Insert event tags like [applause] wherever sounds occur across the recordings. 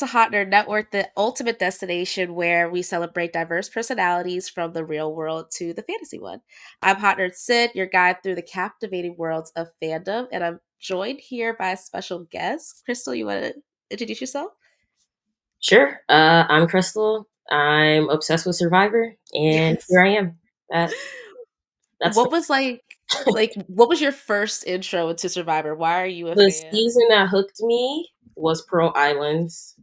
to Hot Nerd Network, the ultimate destination where we celebrate diverse personalities from the real world to the fantasy one. I'm Hot Nerd Syd, your guide through the captivating worlds of fandom, and I'm joined here by a special guest. Krystal, you want to introduce yourself? Sure. Uh, I'm Krystal. I'm obsessed with Survivor, and yes. here I am. That, that's what the- was like. [laughs] like, what was your first intro into Survivor? Why are you a the fan? season that hooked me was Pearl Islands.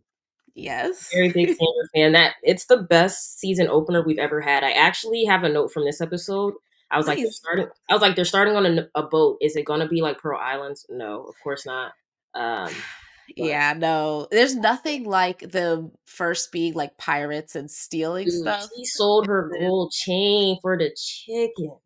Yes. Very big fan. That it's the best season opener we've ever had. I actually have a note from this episode. I was Please. like, they're starting. I was like, they're starting on a, a boat. Is it going to be like Pearl Islands? No, of course not. Um, [sighs] yeah, no. There's nothing like the first being like pirates and stealing dude, stuff. She sold her [laughs] gold chain for the chicken.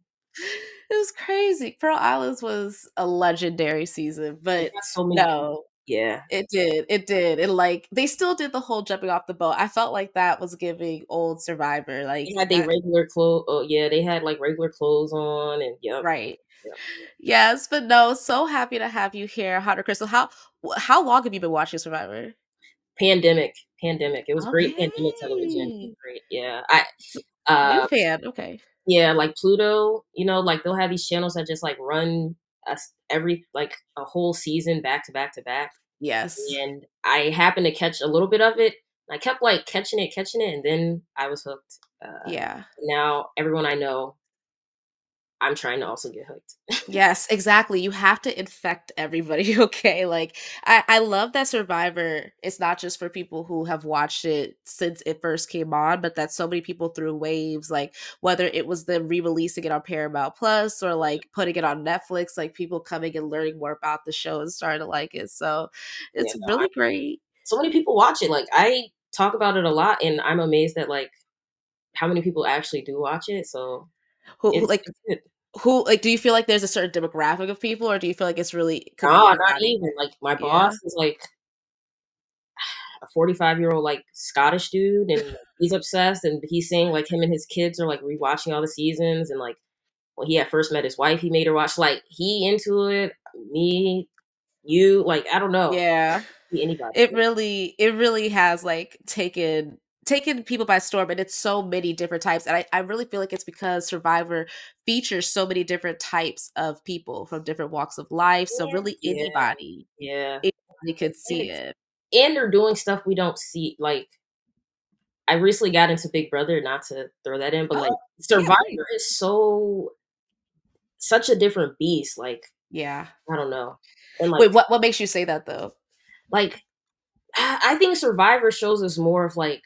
It was crazy. Pearl Islands was a legendary season, but so no, yeah. It did. It did. And like they still did the whole jumping off the boat. I felt like that was giving old Survivor. Like they had their regular clothes. Oh yeah, they had like regular clothes on and yeah. Right. Yep. Yes, but no, so happy to have you here, Hotter Krystal. How how long have you been watching Survivor? Pandemic. Pandemic. It was okay. great pandemic television. Great. Yeah. I uh New fan. Okay. Yeah, like Pluto, you know, like they'll have these channels that just like run us every like a whole season back to back to back. Yes. And I happened to catch a little bit of it. I kept like catching it, catching it, and then I was hooked. Uh, yeah. Now everyone I know I'm trying to also get hooked. [laughs] yes, exactly. You have to infect everybody, [laughs] okay? Like I, I love that Survivor It's not just for people who have watched it since it first came on, but that so many people through waves, like whether it was them re-releasing it on Paramount Plus or like putting it on Netflix, like people coming and learning more about the show and starting to like it. So it's yeah, no, really I, great. So many people watch it. Like I talk about it a lot and I'm amazed at like how many people actually do watch it. So who, like who like do you feel like there's a certain demographic of people or do you feel like it's really no not even like my boss yeah. is like [sighs] a 45 year old like scottish dude and [laughs] he's obsessed and he's saying like him and his kids are like rewatching all the seasons and like when he had first met his wife he made her watch like he into it me you like i don't know. Yeah. Anybody. It really it really has like taken taken people by storm and it's so many different types and I, I really feel like it's because survivor features so many different types of people from different walks of life so really anybody yeah. anybody could see and, it. and they're doing stuff we don't see like i recently got into big brother not to throw that in but oh, like oh, survivor yeah. is so such a different beast like yeah. I don't know and like wait what, what makes you say that though? Like i think survivor shows us more of like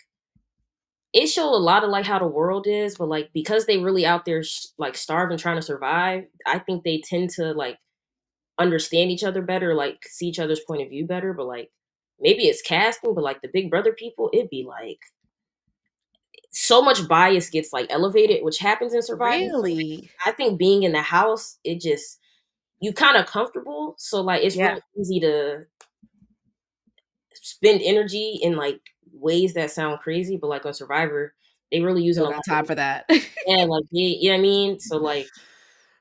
it showed a lot of like how the world is, but like because they really out there sh- like starving trying to survive, I think they tend to like understand each other better, like see each other's point of view better. But like maybe it's casting, but like the Big Brother people, it'd be like so much bias gets like elevated, which happens in Survivor. Really, I think being in the house, it just you kind of comfortable, so like it's yeah. really easy to spend energy in like ways that sound crazy, but like on Survivor, they really use no time for that. yeah, like [laughs] yeah, you know what I mean. So like,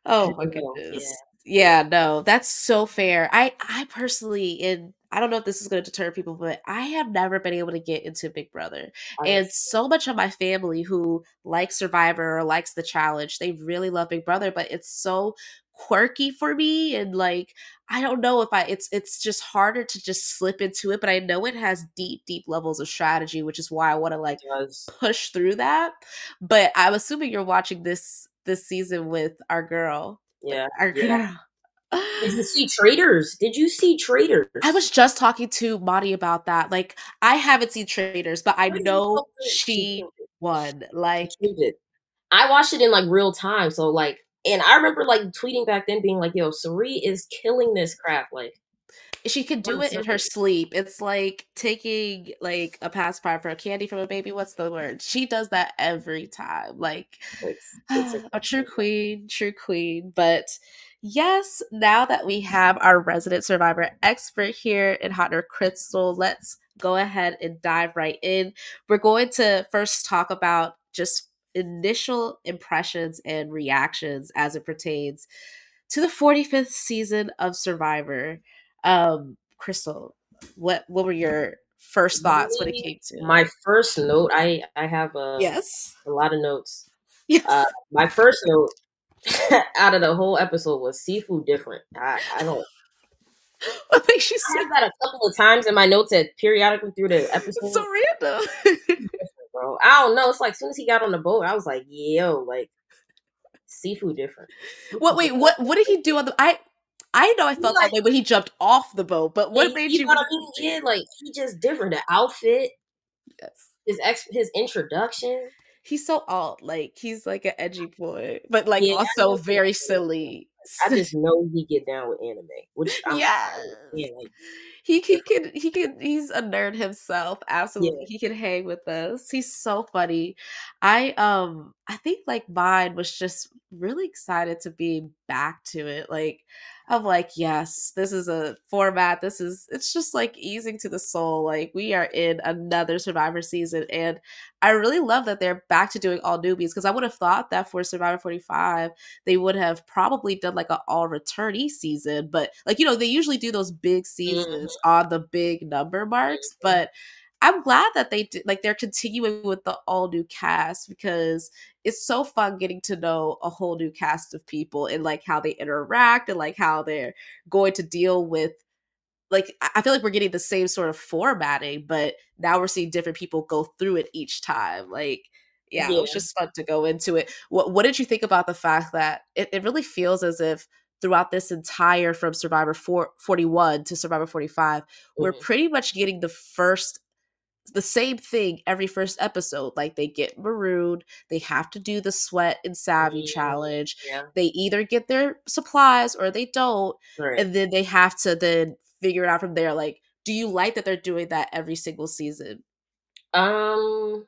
oh my goodness, yeah. yeah, no, that's so fair. I I personally in I don't know if this is going to deter people, but I have never been able to get into Big Brother. And so much of my family who likes Survivor or likes the challenge, they really love Big Brother, but it's so quirky for me and like I don't know if I it's it's just harder to just slip into it, but I know it has deep deep levels of strategy, which is why I want to like push through that. But I'm assuming you're watching this this season with our girl. Uh, yeah. Our yeah. girl. Did you [sighs] see Traitors? Did you see Traitors? I was just talking to Madi about that. Like, I haven't seen Traitors, but I know she won. Like, I watched it in like real time, so like and I remember like tweeting back then being like, yo, Cirie is killing this crap. Like she could do it in her sleep. It's like taking like a pacifier for a candy from a baby. What's the word? She does that every time. Like it's, [sighs] it's a, a true [laughs] queen, true queen. But yes, now that we have our resident survivor expert here in Hot Nerd Krystal, let's go ahead and dive right in. We're going to first talk about just initial impressions and reactions as it pertains to the 45th season of Survivor. Um, Krystal, what what were your first thoughts when it came to my first note? I I have a yes a lot of notes. Yes. Uh, my first note [laughs] out of the whole episode was Sifu different. I, I don't. [laughs] I think she said that a couple of times in my notes at periodically through the [laughs] episode. so random, bro. I don't know. It's like as soon as he got on the boat, I was like, "Yo, like Sifu different." What? Wait, what? What did he do on the? I I know I felt like, that way when he jumped off the boat, but what made you? you know what I mean? Yeah, like he just different. The outfit, yes. His ex, his introduction he's so alt. Like he's like an edgy boy, but like yeah, also very silly. I just know he get down with anime, which [laughs] I'm, yeah, yeah like, he he can he can he's a nerd himself. Absolutely, yeah. he can hang with us. He's so funny. I um I think like mine was just really excited to be back to it. Like of like, yes, this is a format. This is it's just like easing to the soul. Like we are in another Survivor season, and I really love that they're back to doing all newbies because I would have thought that for Survivor 45 they would have probably done like an all returnee season, but like you know they usually do those big seasons mm-hmm. on the big number marks, mm-hmm. but I'm glad that they did like they're continuing with the all new cast because it's so fun getting to know a whole new cast of people and like how they interact and like how they're going to deal with like I feel like we're getting the same sort of formatting, but now we're seeing different people go through it each time. Like, yeah, yeah. it was just fun to go into it. What what did you think about the fact that it, it really feels as if throughout this entire from Survivor 4, 41 to Survivor 45, mm-hmm. we're pretty much getting the first the same thing every first episode. Like they get marooned, they have to do the sweat and savvy mm, challenge. Yeah. They either get their supplies or they don't, right. and then they have to then figure it out from there. Like, do you like that they're doing that every single season? Um,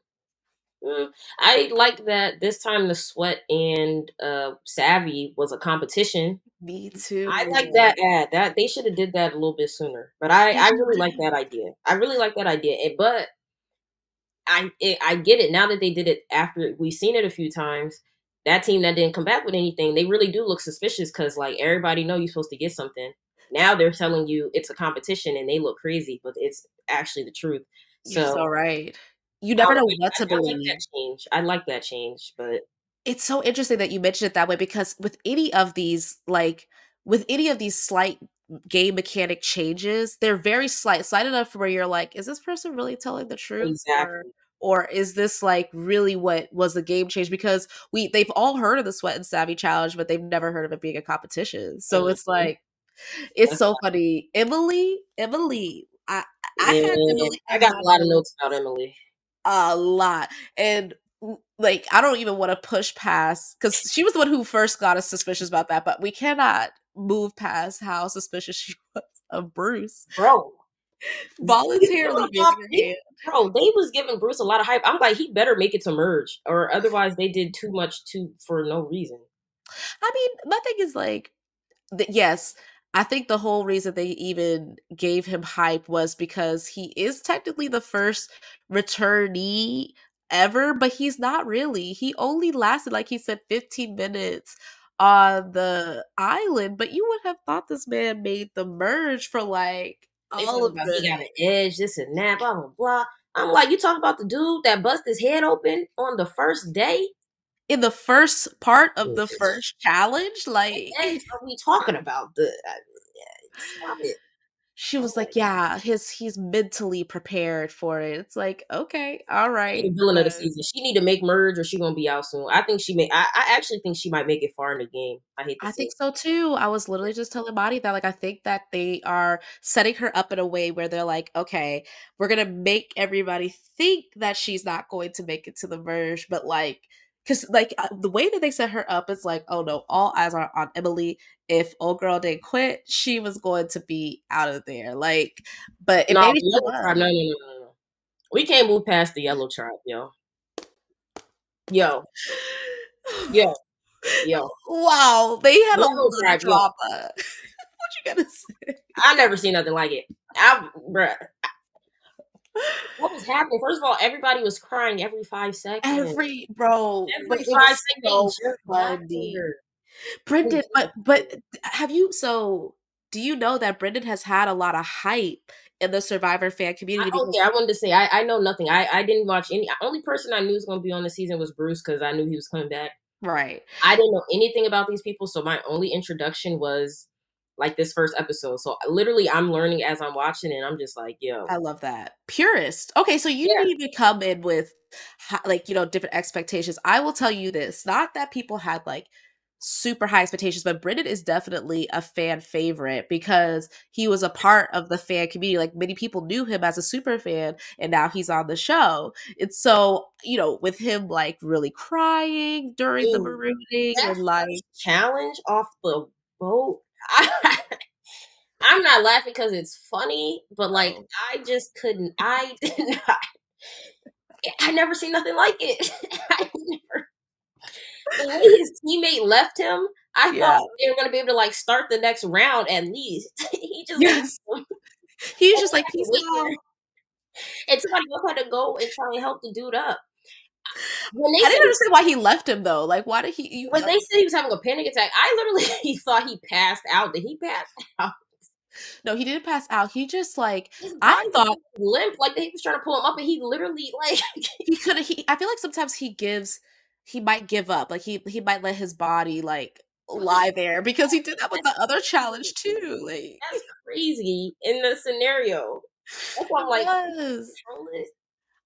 mm, I like that this time the sweat and uh savvy was a competition. Me too. I like that ad. That they should have did that a little bit sooner. But I I really like that idea. I really like that idea. And, but I it, I get it now that they did it after we've seen it a few times. That team that didn't come back with anything, they really do look suspicious because like everybody know you're supposed to get something. Now they're telling you it's a competition and they look crazy, but it's actually the truth. So, You're so right. You never know what to believe. I like that change. I like that change, but it's so interesting that you mentioned it that way because with any of these like with any of these slight game mechanic changes they're very slight slight enough where you're like is this person really telling the truth exactly or, or is this like really what was the game change because we they've all heard of the sweat and savvy challenge but they've never heard of it being a competition so mm-hmm. it's like it's so funny emily emily i i, yeah, emily I got a lot of notes about emily a lot and like I don't even want to push past because she was the one who first got us suspicious about that, but we cannot move past how suspicious she [laughs] was of Bruce. Bro. Voluntarily Bro, they was giving Bruce a lot of hype. I'm like, he better make it to merge, or otherwise they did too much too for no reason. I mean, my thing is like, yes, I think the whole reason they even gave him hype was because he is technically the first returnee ever, but he's not really. He only lasted, like he said, 15 minutes on the island, but you would have thought this man made the merge for like all of the he got an edge, this and that, blah blah blah. I'm like, you talk about the dude that bust his head open on the first day? In the first part of the first challenge? Like what are we talking about? The uh, stop it she was like, "Yeah, his he's mentally prepared for it." It's like, okay, all right. The villain of the season. She need to make merge, or she gonna be out soon. I think she may. I, I actually think she might make it far in the game. I hate. I think it. so too. I was literally just telling Body that, like, I think that they are setting her up in a way where they're like, okay, we're gonna make everybody think that she's not going to make it to the merge, but like because like uh, the way that they set her up is like, oh no, all eyes are on Emily. If old girl didn't quit, she was going to be out of there. Like, but it no, made no, no, no, no, no. We can't move past the yellow tribe, yo. Yo, yo, [sighs] yo. Wow, they had yellow a little tribe, drama. [laughs] what you gotta say? I never seen nothing like it. I, bruh, what was happening? First of all, everybody was crying every five seconds. Every bro, every five seconds. So. Brandon, but but have you so do you know that Brandon has had a lot of hype in the Survivor fan community? I, okay, I wanted to say I, I know nothing. I, I didn't watch any. Only person I knew was going to be on the season was Bruce because I knew he was coming back. Right. I didn't know anything about these people, so my only introduction was like this first episode. So literally, I'm learning as I'm watching, and I'm just like, yo, I love that purist. Okay, so you yeah. didn't even come in with like you know different expectations. I will tell you this: not that people had like super high expectations, but Brandon is definitely a fan favorite because he was a part of the fan community. Like many people knew him as a super fan, and now he's on the show. And so, you know, with him like really crying during Ooh, the mm-hmm. marooning and like challenge off the boat. I, [laughs] I'm not laughing because it's funny, but like. I just couldn't. I [laughs] did not. I never seen nothing like it. [laughs] I never the way his teammate left him, I yeah. thought they were gonna be able to like start the next round at least. he just yes. he's just like peace out. And somebody else had to go and try and help the dude up. When they I didn't understand why he left him though. Like, why did he? You, when like, they said he was having a panic attack, I literally [laughs] thought he passed out. Did he pass [laughs] out? No, he didn't pass out. He just like I thought limp, like they was trying to pull him up, and he literally [laughs] like he could. He I feel like sometimes he gives he might give up. Like he he might let his body like lie there because he did that with the other challenge too. Like that's crazy in the scenario. That's why I'm like,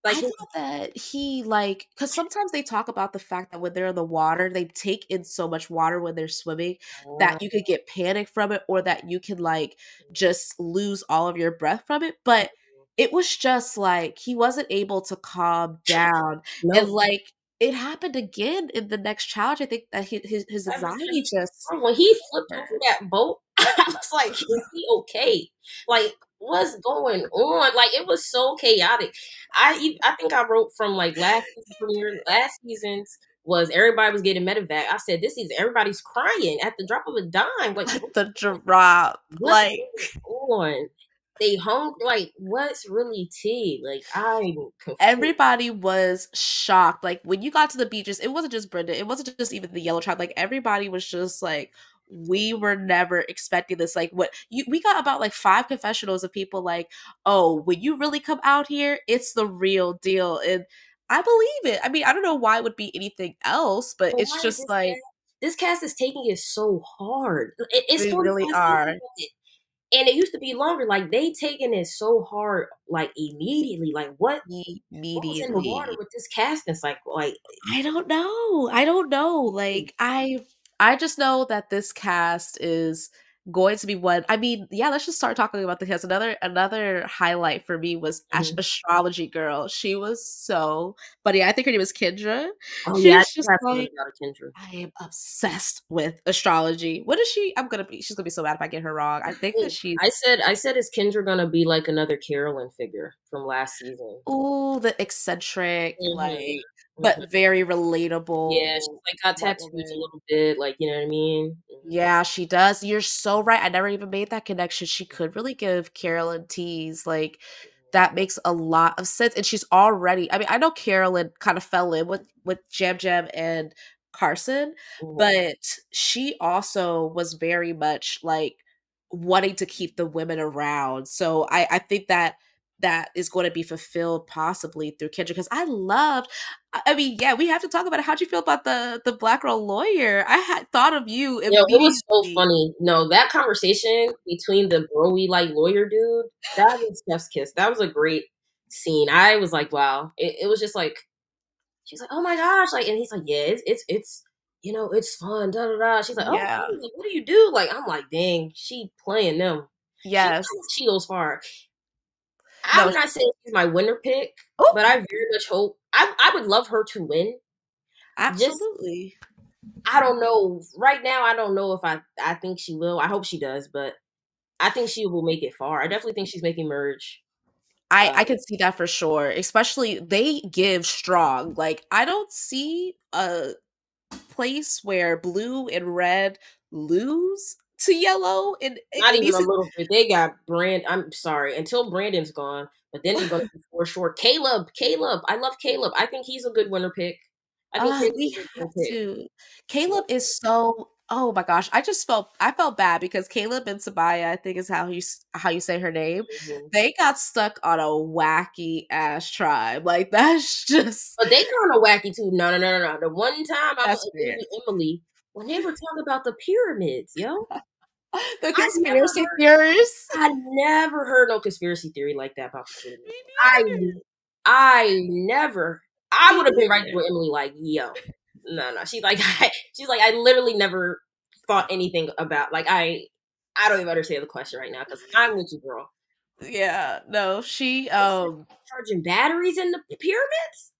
like I thought that he like because sometimes they talk about the fact that when they're in the water, they take in so much water when they're swimming that you could get panic from it, or that you can like mm. just lose all of your breath from it. But mm-hmm. it was just like he wasn't able to calm down and like it happened again in the next challenge. I think that his his anxiety just when he flipped over that boat, [laughs] I was like, "Is he okay? Like, what's going on? Like, it was so chaotic." I I think I wrote from like last from your last season's was everybody was getting medevac. I said this is everybody's crying at the drop of a dime. Like the drop, like on they hung like what's really tea like i everybody was shocked like when you got to the beaches it wasn't just brenda it wasn't just even the yellow tribe like everybody was just like we were never expecting this like what you we got about like five confessionals of people like oh when you really come out here it's the real deal and i believe it i mean i don't know why it would be anything else but, but it's just like cast, this cast is taking it so hard it, it's they really are and it used to be longer. Like they taking it so hard, like immediately. Like what? Immediately in the water with this casting cycle? Like I don't know. I don't know. Like I, I just know that this cast is going to be one. I mean, yeah, let's just start talking about the cast. Another another highlight for me was mm-hmm. astrology girl. She was so funny. I think her name is Kendra. Oh she's yeah, just like, Kendra. I am obsessed with astrology. What is she? I'm gonna be. She's gonna be so mad if I get her wrong. I think that she. I said. I said, is Kendra gonna be like another Carolyn figure from last season? Oh, the eccentric, mm-hmm. like but mm-hmm. very relatable. Yeah, she's like got tattoos a little bit, like you know what I mean. Mm-hmm. Yeah, she does. You're so right. I never even made that connection. She could really give Carolyn tease like that makes a lot of sense. And she's already. I mean, I know Carolyn kind of fell in with with Yam Yam and Carson, mm-hmm. but she also was very much like wanting to keep the women around. So I I think that that is going to be fulfilled possibly through Kendra because I loved I mean yeah we have to talk about it how'd you feel about the the black girl lawyer? I had thought of you yeah it was so funny. No that conversation between the broy like lawyer dude that was Steph's kiss. That was a great scene. I was like wow. It, it was just like she's like oh my gosh like and he's like yeah it's it's, it's you know it's fun da da da. She's like oh yeah. like, what do you do? Like I'm like dang she playing them. Yes. she, she goes far I'm no. not saying she's my winner pick, oh. but I very much hope I I would love her to win. Absolutely. Just, I don't know. Right now, I don't know if I I think she will. I hope she does, but I think she will make it far. I definitely think she's making merge. I uh, I can see that for sure. Especially they give strong. Like I don't see a place where blue and red lose to yellow and not even a little bit. They got Brand. I'm sorry until Brandon's gone, but then they're going [laughs] to for sure. Caleb, Caleb, I love Caleb. I think he's a good winner pick. I think uh, we have to. Caleb is so oh my gosh, I just felt I felt bad because Caleb and Sabiyah, I think is how you how you say her name. Mm-hmm. They got stuck on a wacky ass tribe. Like [laughs] that's just. But they kind of wacky too. No, no, no, no, no. The one time I was with Emily when they were talking about the pyramids, yo. [laughs] the conspiracy theorists. I never heard no conspiracy theory like that about the pyramids. I I never. I would have been right with Emily, like, yo, [laughs] no, no. She's like, [laughs] I, she's like, I literally never thought anything about like I, I don't even understand the question right now because I'm with you, girl. Yeah, no, she um charging batteries in the pyramids.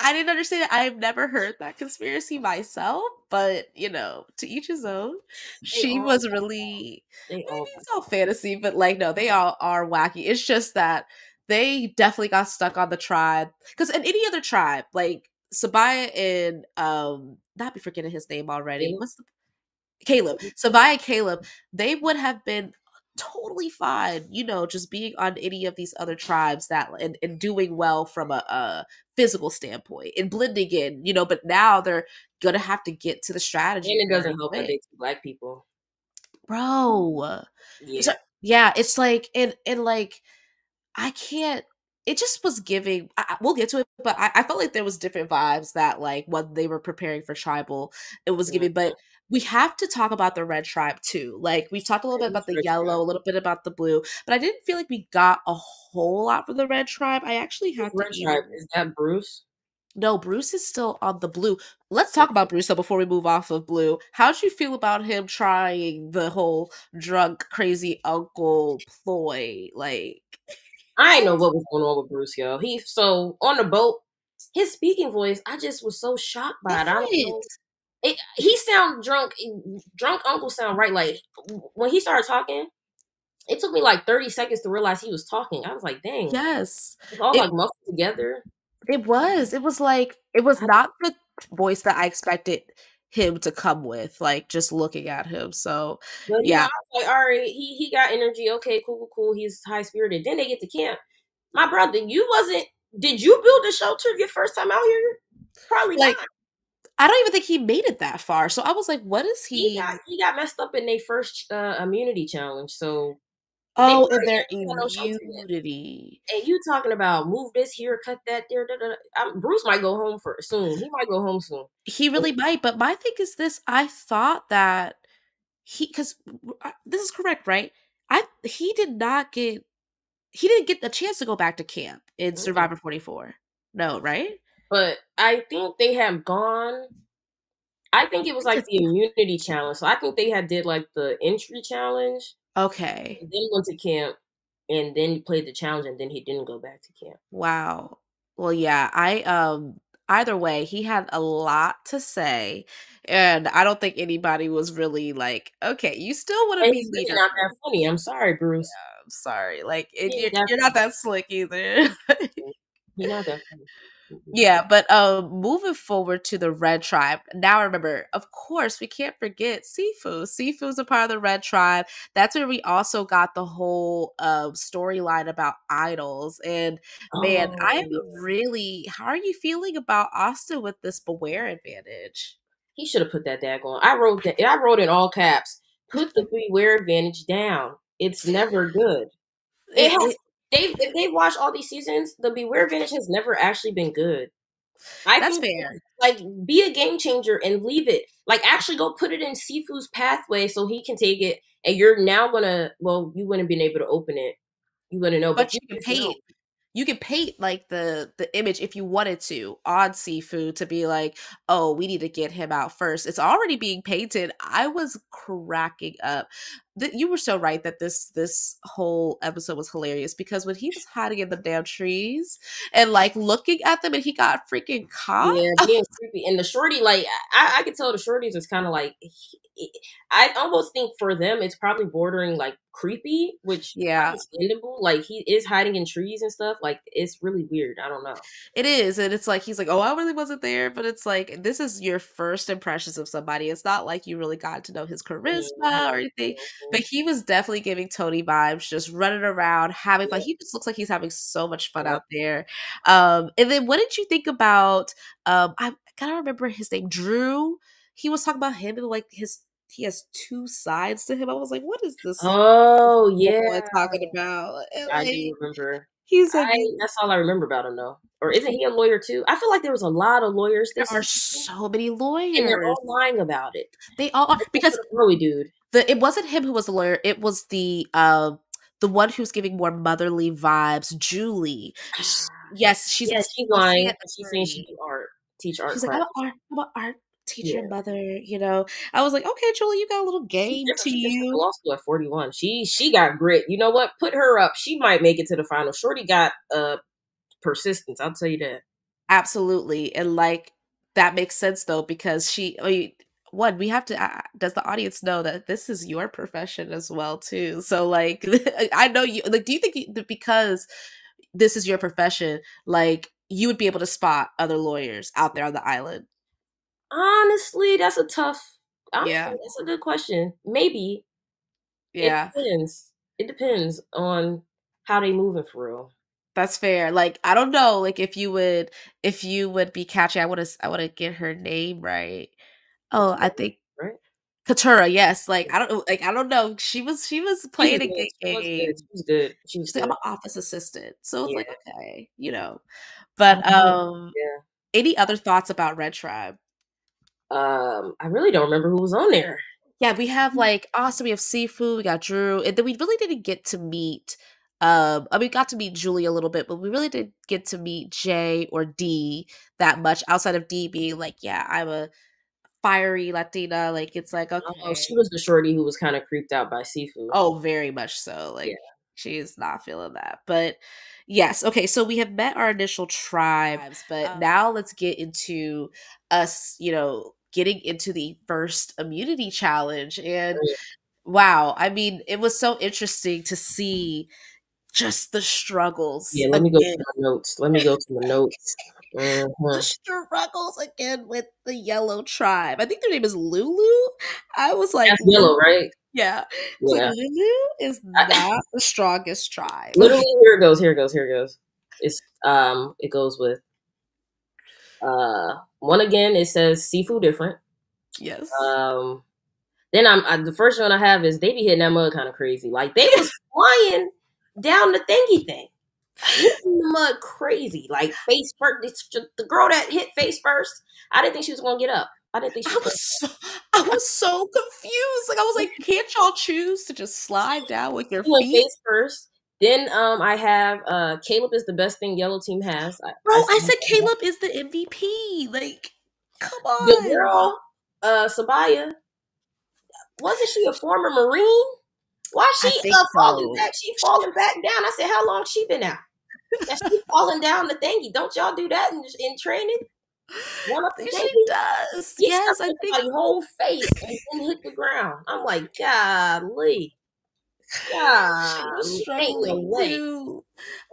I, didn't understand it. I've never heard that conspiracy myself, but you know, to each his own. They she was really maybe it's all fantasy, but like no, they all are wacky. It's just that they definitely got stuck on the tribe because in any other tribe, like Sabiyah and um not be forgetting his name already. What's the Caleb. Sabiyah and Caleb, they would have been totally fine, you know, just being on any of these other tribes that and, and doing well from a, a, physical standpoint and blending in, you know, but now they're gonna have to get to the strategy. And it doesn't help that they black people. Bro. Yeah. So, yeah, it's like and and like I can't it just was giving I, we'll get to it but I, I, felt like there was different vibes that like when they were preparing for tribal it was mm-hmm. giving but we have to talk about the red tribe too like we've talked a little bit about the yellow a little bit about the blue but i didn't feel like we got a whole lot from the red tribe i actually had red tribe is that bruce no, Bruce is still on the blue. Let's talk about Bruce though before we move off of blue. How'd you feel about him trying the whole drunk, crazy uncle ploy? Like I know what was going on with Bruce, yo. He so on the boat, his speaking voice, I just was so shocked by it. I don't know. It, he sound drunk. Drunk uncle sound right. Like when he started talking, it took me like thirty seconds to realize he was talking. I was like, "Dang, yes, it's all it, like muscled together." It was. It was like it was not the voice that I expected him to come with, like just looking at him. So but, yeah, like all right, he he got energy. Okay, cool, cool, cool. He's high spirited. Then they get to camp. My brother, you wasn't. Did you build a shelter your first time out here? Probably like. Not. I don't even think he made it that far. So I was like, what is he? He got, he got messed up in their first uh, immunity challenge. So Oh, and their immunity. And you talking about move this here, cut that there. Da, da, da. Bruce might go home for soon. He might go home soon. He really might. But my thing is this: I thought that he, because this is correct, right? I he did not get he didn't get the chance to go back to camp in. Survivor 44. No, right? But I think they have gone. I think it was like the immunity challenge. So I think they had did like the entry challenge Okay. And then went to camp and then played the challenge and then he didn't go back to camp. Wow. Well, yeah, I um either way, he had a lot to say, and I don't think anybody was really like, okay, you still want to be leader. Not that funny. I'm sorry, Bruce. Yeah, I'm sorry. Like it, you're, you're, not that slick either. [laughs] you're not that funny. Yeah, but um moving forward to the red tribe. Now remember, of course, we can't forget Sifu. Sifu's a part of the red tribe. That's where we also got the whole uh, storyline about idols. And man, oh. I am really how are you feeling about Austin with this beware advantage? He should have put that dag on. I wrote that I wrote in all caps. Put the beware advantage down. It's never good. It has they've if they've watched all these seasons, the Beware Advantage has never actually been good. I That's fair. Like, be a game changer and leave it. Like, actually go put it in Sifu's pathway so he can take it. And you're now gonna. Well, you wouldn't have been able to open it. You wouldn't know, but, but you can paint you could paint like the the image if you wanted to on Sifu to be like oh we need to get him out first. It's already being painted. I was cracking up. That you were so right that this this whole episode was hilarious because when he was hiding in the damn trees and like looking at them and he got freaking caught yeah being creepy. And the shorty like i i could tell the shorties was kind of like I almost think for them it's probably bordering like creepy, which yeah, understandable. Like he is hiding in trees and stuff. Like it's really weird. I don't know. It is, and it's like he's like, oh, I really wasn't there, but it's like this is your first impressions of somebody. It's not like you really got to know his charisma mm-hmm. or anything, but he was definitely giving Tony vibes, just running around, having fun. He just looks like he's having so much fun out there. Um, and then what did you think about? Um, I gotta remember his name, Drew. He was talking about him and like his he has two sides to him. I was like, what is this? Oh [laughs] yeah, talking about. And, I like, do remember. He's like, I, that's all I remember about him though. Or isn't he a lawyer too? I feel like there was a lot of lawyers. There are so many lawyers, and they're all lying about it. They all are because really, dude. The it wasn't him who was the lawyer. It was the uh, the one who's giving more motherly vibes, Julie. [sighs] yes, she's yes, she's lying. She's saying she art, teach art. She's class. like, I'm art, I'm art teacher, yeah. mother. You know, I was like, okay, Julie, you got a little game to you. Law school at 41. She she got grit. You know what? Put her up. She might make it to the final. Shorty got uh persistence. I'll tell you that. Absolutely, and like that makes sense though because she. I mean, one we have to uh, does the audience know that this is your profession as well too so like [laughs] i know you like do you think you, because this is your profession like you would be able to spot other lawyers out there on the island honestly that's a tough honestly, yeah that's a good question maybe yeah it depends it depends on how they moving for real that's fair. Like I don't know, like if you would if you would be catching, I want to I want to get her name right. Oh, I think right. Katurah, yes. Like I don't know, like I don't know. She was she was playing a good game. She was good. She was She's like, I'm an office assistant. So it's yeah. like okay, you know. But um yeah. any other thoughts about Red Tribe? Um, I really don't remember who was on there. Yeah, we have mm. like awesome. We have Sifu. We got Drew, and then we really didn't get to meet. Um, I mean, got to meet Julie a little bit, but we really didn't get to meet Jay or D that much outside of D being like, yeah, I'm a fiery Latina. Like it's like okay. Oh, she was the shorty who was kind of creeped out by Sifu. Oh, very much so. Like yeah. she's not feeling that. But yes, okay. So we have met our initial tribes, but um, now let's get into us. You know, getting into the first immunity challenge and. Oh, wow, I mean, it was so interesting to see just the struggles. Yeah, let me go to my notes. Let me go to [laughs] the notes. Mm-hmm. The struggles again with the yellow tribe. I think their name is Lulu. I was like, That's yellow, right? Yeah. yeah. Like, Lulu is not the strongest tribe. Literally, here it goes. Here it goes. Here it goes. It's um, it goes with uh, one again. It says Sifu different. Yes. Um, then I'm I, the first one I have is they be hitting that mud kind of crazy. Like they was [laughs] flying down the thingy thing hitting the mud crazy, like face first. The girl that hit face first, I didn't think she was gonna get up. I didn't think she I was. So, I was so confused. Like I was like, can't y'all choose to just slide down with your feet? Face first. Then um, I have uh, Caleb is the best thing Yellow Team has. I, Bro, I, I said Caleb is the MVP. Like, come on, the girl, uh, Sabiyah, Wasn't she a former Marine? Why she uh, falling so. back? She falling back down. I said, how long she been out? That's she [laughs] falling down the thingy. Don't y'all do that in, in training? One up the she does. She yes, I think your whole face and then hit the ground. I'm like, golly. God, struggling too.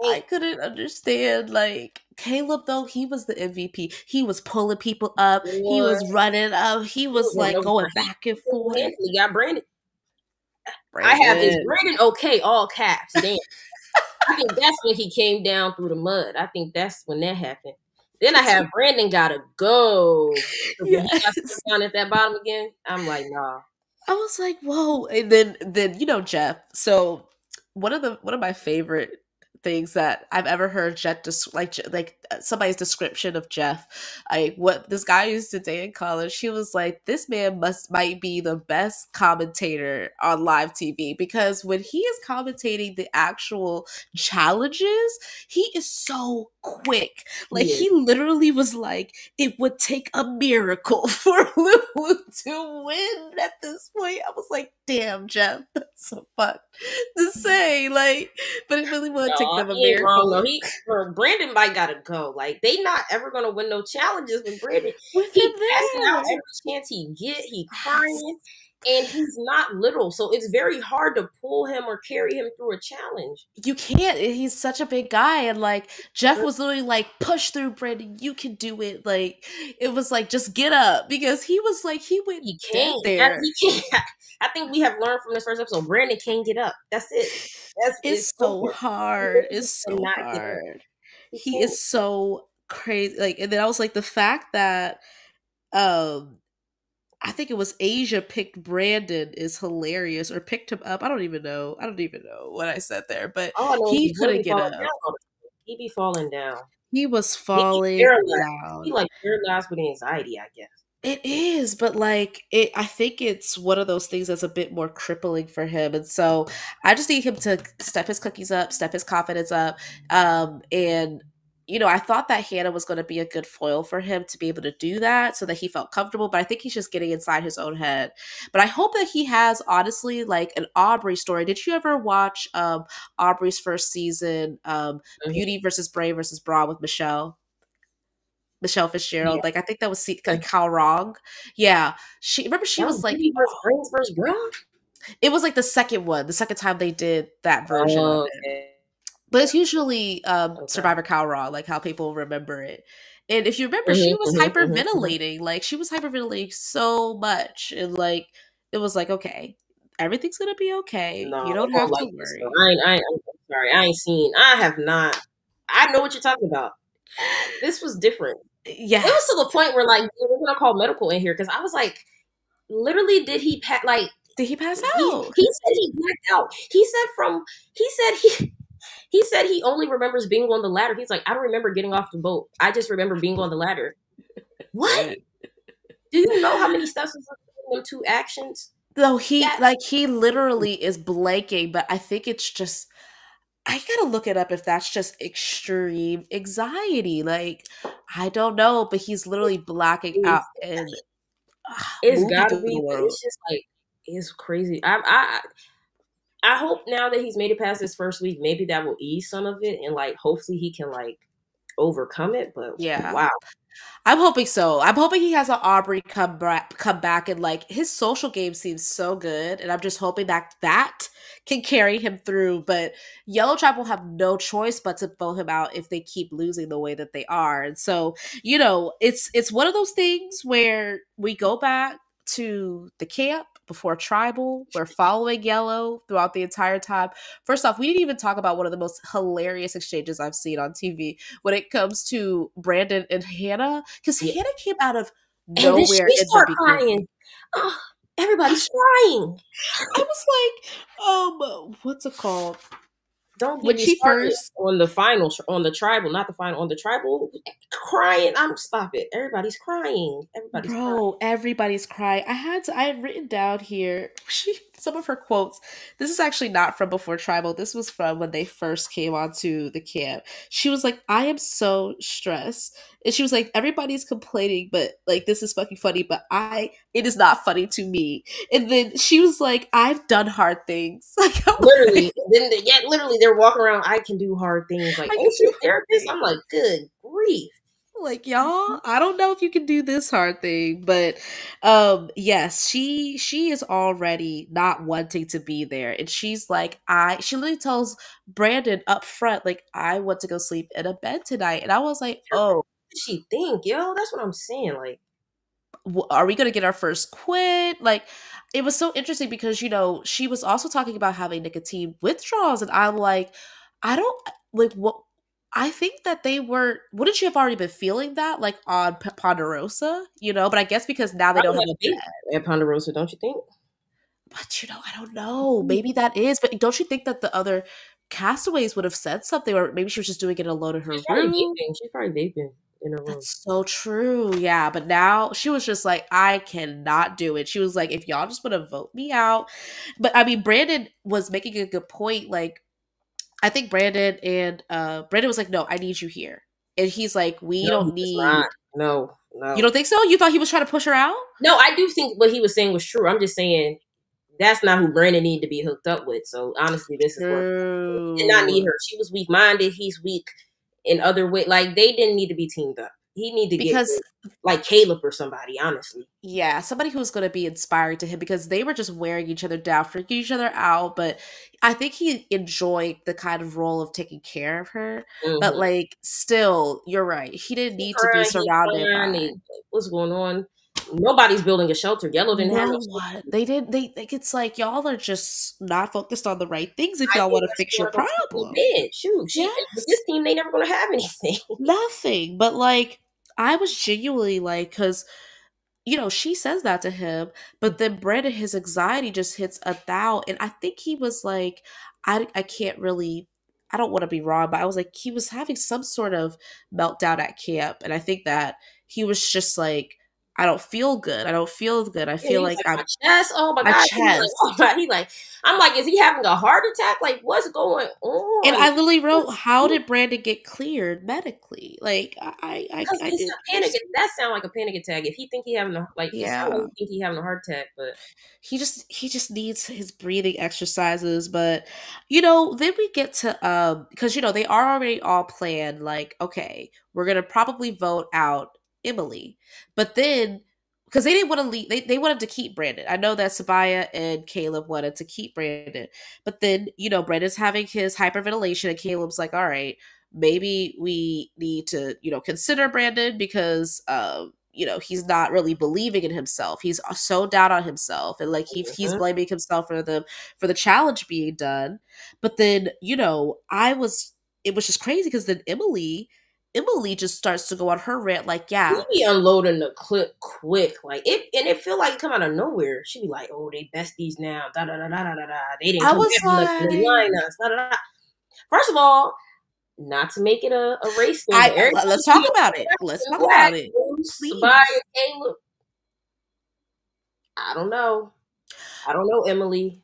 I couldn't understand. Like Caleb, though, he was the MVP. He was pulling people up. He was running up. He was like going back and forth. He got Brandon. Brandon. I have this Brandon. Okay, all caps. Damn. I think that's when he came down through the mud. I think that's when that happened. Then I have [laughs] Brandon gotta go. Yes. Down at that bottom again. I'm like, nah. I was like, whoa. And then then you know Jeff. So one of the one of my favorite things that I've ever heard Jeff des- like like uh, somebody's description of Jeff. Like what this guy used to date in college, he was like, "This man must might be the best commentator on live TV because when he is commentating the actual challenges, he is so quick. Like yeah. he literally was like, it would take a miracle [laughs] for Lulu to win at this point. I was like, damn, Jeff, [laughs] that's so fucked to say. Like, but it really would no, take them a miracle. Wrong, he, Brandon might gotta go. Like, they not ever gonna win no challenges with Brandon. With he out every chance he get. He crying and he's not little, so it's very hard to pull him or carry him through a challenge. You can't. He's such a big guy, and like Jeff was literally like, "Push through, Brandon. You can do it." Like it was like, just get up because he was like, he went. He can't. There. He can't. [laughs] I think we have learned from this first episode. Brandon can't get up. That's it. That's it's, it's so hard. It's so hard. He, he is so crazy. Like, and then I was like, the fact that um I think it was Asia picked Brandon is hilarious or picked him up. I don't even know. I don't even know what I said there, but oh, he couldn't get up. Down. He be falling down. He was falling he down. He like paralyzed with anxiety, I guess. It is, but like it I think it's one of those things that's a bit more crippling for him. And so I just need him to step his cookies up, step his confidence up. Um and you know, I thought that Hannah was going to be a good foil for him to be able to do that so that he felt comfortable, but I think he's just getting inside his own head. But I hope that he has honestly like an Aubrey story. Did you ever watch um Aubrey's first season um mm-hmm. Beauty versus Brave versus Bra with Michelle? Michelle Fitzgerald. Yeah. Like I think that was like Kaoh Rong. Yeah, she remember she that was, was like Brains versus Bra. It was like the second one, the second time they did that version oh, of it. Okay. But it's usually um, okay. Survivor Kaoh Rong, like how people remember it. And if you remember, mm-hmm, she was mm-hmm, hyperventilating. Mm-hmm. Like she was hyperventilating so much, and like it was like, okay, everything's gonna be okay. No, you don't have like to worry. I, ain't, I ain't, I'm sorry, I ain't seen. I have not. I know what you're talking about. This was different. Yeah, it was to the point where like we're gonna call medical in here because I was like, literally, did he pa- like? Did he pass out? He, he said he blacked out. He said from. He said he. He said he only remembers being on the ladder. He's like, I don't remember getting off the boat. I just remember being on the ladder. What? Do you know how many steps was them two actions? No, he That's- like he literally is blanking, but I think it's just I gotta look it up if that's just extreme anxiety. Like, I don't know, but he's literally blacking it's, out and uh, it's gotta be. It's just like it's crazy. I, I I hope now that he's made it past his first week, maybe that will ease some of it, and like hopefully he can like overcome it. But yeah, wow. I'm hoping so. I'm hoping he has an Aubrey come back, come back, and like his social game seems so good, and I'm just hoping that that can carry him through. But Yellow Tribe will have no choice but to vote him out if they keep losing the way that they are. And so, you know, it's it's one of those things where we go back to the camp before tribal. We're following Yellow throughout the entire time. First off, we didn't even talk about one of the most hilarious exchanges I've seen on TV when it comes to Brandon and Hannah, because yeah. Hannah came out of nowhere. And she started crying. Oh, everybody's crying. [laughs] I was like, um, what's it called? Don't get when she first on the final on the tribal, not the final on the tribal, crying. I'm stop it. Everybody's crying. Everybody's bro. Crying. Everybody's crying. I had to. I had written down here. [laughs] She some of her quotes. This is actually not from before tribal. This was from when they first came onto the camp. She was like, "I am so stressed," and she was like, "Everybody's complaining, but like this is fucking funny, but I it is not funny to me." And then she was like, "I've done hard things." [laughs] Like literally, then they, yeah, literally they're walking around. I can do hard things. Like, oh, she's therapist. I'm like, good grief like y'all i don't know if you can do this hard thing but um yes she she is already not wanting to be there and she's like i she literally tells brandon up front like i want to go sleep in a bed tonight and i was like oh. what she think yo? That's what i'm saying like are we going to get our first quit? Like it was so interesting because you know she was also talking about having nicotine withdrawals and i'm like i don't like what I think that they were. Wouldn't you have already been feeling that, like on P- Ponderosa? You know, but I guess because now they don't have a at Ponderosa, don't you think? But you know, I don't know. Maybe that is. But don't you think that the other castaways would have said something, or maybe she was just doing it alone in her She's room? Vaping. She's probably vaping in her room. That's so true. Yeah, but now she was just like, I cannot do it. She was like, if y'all just want to vote me out, but I mean, Brandon was making a good point. Like I think Brandon and uh Brandon was like, "No, I need you here," and he's like, "We no, don't need." No, no. You don't think so? You thought he was trying to push her out? No, I do think what he was saying was true. I'm just saying that's not who Brandon needed to be hooked up with. So honestly, this is what did not need her. She was weak minded. He's weak in other way. Like they didn't need to be teamed up. He need to because get like Caleb or somebody, honestly. Yeah, somebody who's going to be inspiring to him because they were just wearing each other down, freaking each other out. But I think he enjoyed the kind of role of taking care of her. Mm-hmm. But like, still, you're right. He didn't need to be surrounded by. What's going on? Nobody's building a shelter. Yellow didn't no, have what they did. They like it's like y'all are just not focused on the right things if y'all want to fix your problem. Did. Shoot, yes. this team they never gonna have anything. Nothing. But like I was genuinely like, because you know, she says that to him, but then Brandon, his anxiety just hits a thou. And I think he was like, I, I can't really, I don't want to be wrong, but I was like, he was having some sort of meltdown at camp. And I think that he was just like, I don't feel good. I don't feel good. I feel like, like, I'm chest. Oh my, my god! Chest. Like, oh my, he like, I'm like, is he having a heart attack? Like, what's going on? And I literally wrote, how did Brandon get cleared medically? Like, I, I, I, I did. Panic. That sound like a panic attack. If he think he having a like, yeah, think he having a heart attack, but he just he just needs his breathing exercises. But you know, then we get to um because you know they are already all planned. Like, okay, we're gonna probably vote out Emily. But then because they didn't want to leave, they, they wanted to keep Brandon. I know that Sabiyah and Caleb wanted to keep Brandon. But then, you know, Brandon's having his hyperventilation, and Caleb's like, all right, maybe we need to, you know, consider Brandon because um, you know, he's not really believing in himself. He's so down on himself and like he, mm-hmm. he's blaming himself for the for the challenge being done. But then, you know, I was it was just crazy because then Emily Emily just starts to go on her rant, like, yeah. She be unloading the clip quick. Like it and it feel like it come out of nowhere. She be like, oh, they besties now. Da da da da da da. They didn't I come was like, they line us. Da, da, da. First of all, not to make it a, a race thing. I, let's talk about it. Let's talk about it. Caleb. I don't know. I don't know, Emily.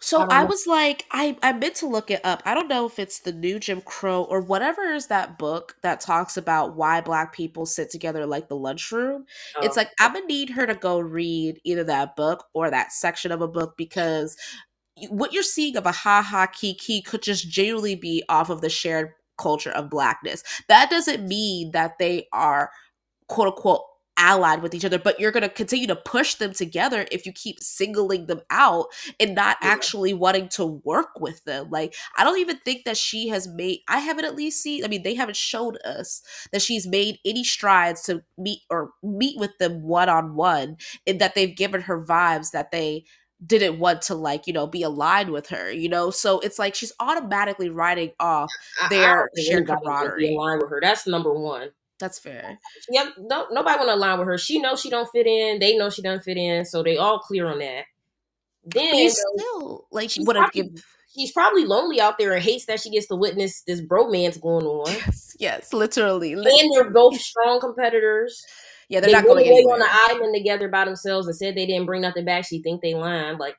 So I, I was like, I I meant to look it up. I don't know if it's the new Jim Crow or whatever is that book that talks about why black people sit together like the lunchroom. Oh. It's like I'm gonna need her to go read either that book or that section of a book because what you're seeing of a ha ha kiki could just genuinely be off of the shared culture of blackness. That doesn't mean that they are quote unquote allied with each other, but you're going to continue to push them together if you keep singling them out and not yeah. actually wanting to work with them. Like, I don't even think that she has made, I haven't at least seen, I mean, they haven't showed us that she's made any strides to meet or meet with them one on one, and that they've given her vibes that they didn't want to like you know be aligned with her you know so it's like she's automatically writing off their shared camaraderie aligned with her that's number one that's fair. Yep. No, nobody want to align with her. She knows she don't fit in. They know she doesn't fit in. So they all clear on that. Then still like she would have give. She's probably lonely out there and hates that she gets to witness this bromance going on. [laughs] Yes, yes, literally. And they're both strong competitors. Yeah, they're they not going anywhere. on the island together by themselves and said they didn't bring nothing back. She think they lied. Like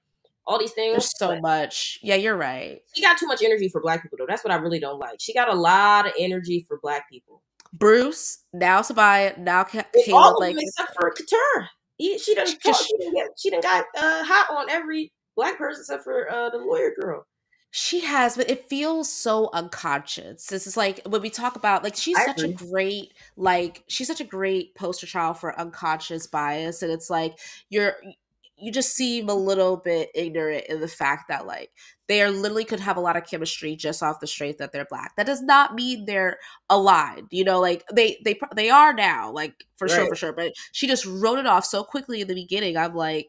all these things. There's so much. Yeah, you're right. She got too much energy for black people though. That's what I really don't like. She got a lot of energy for black people. Bruce, now Sabiyah, now Caleb. All like except for Katurah. He, she didn't. She didn't get. She didn't got uh, hot on every black person except for uh, the lawyer girl. She has, but it feels so unconscious. This is like when we talk about like she's I such agree. a great like she's such a great poster child for unconscious bias, and it's like you're you just seem a little bit ignorant in the fact that like they are literally could have a lot of chemistry just off the strength that they're black. That does not mean they're aligned. You know, like they they they are now, like for right. sure, for sure. But she just wrote it off so quickly in the beginning. I'm like,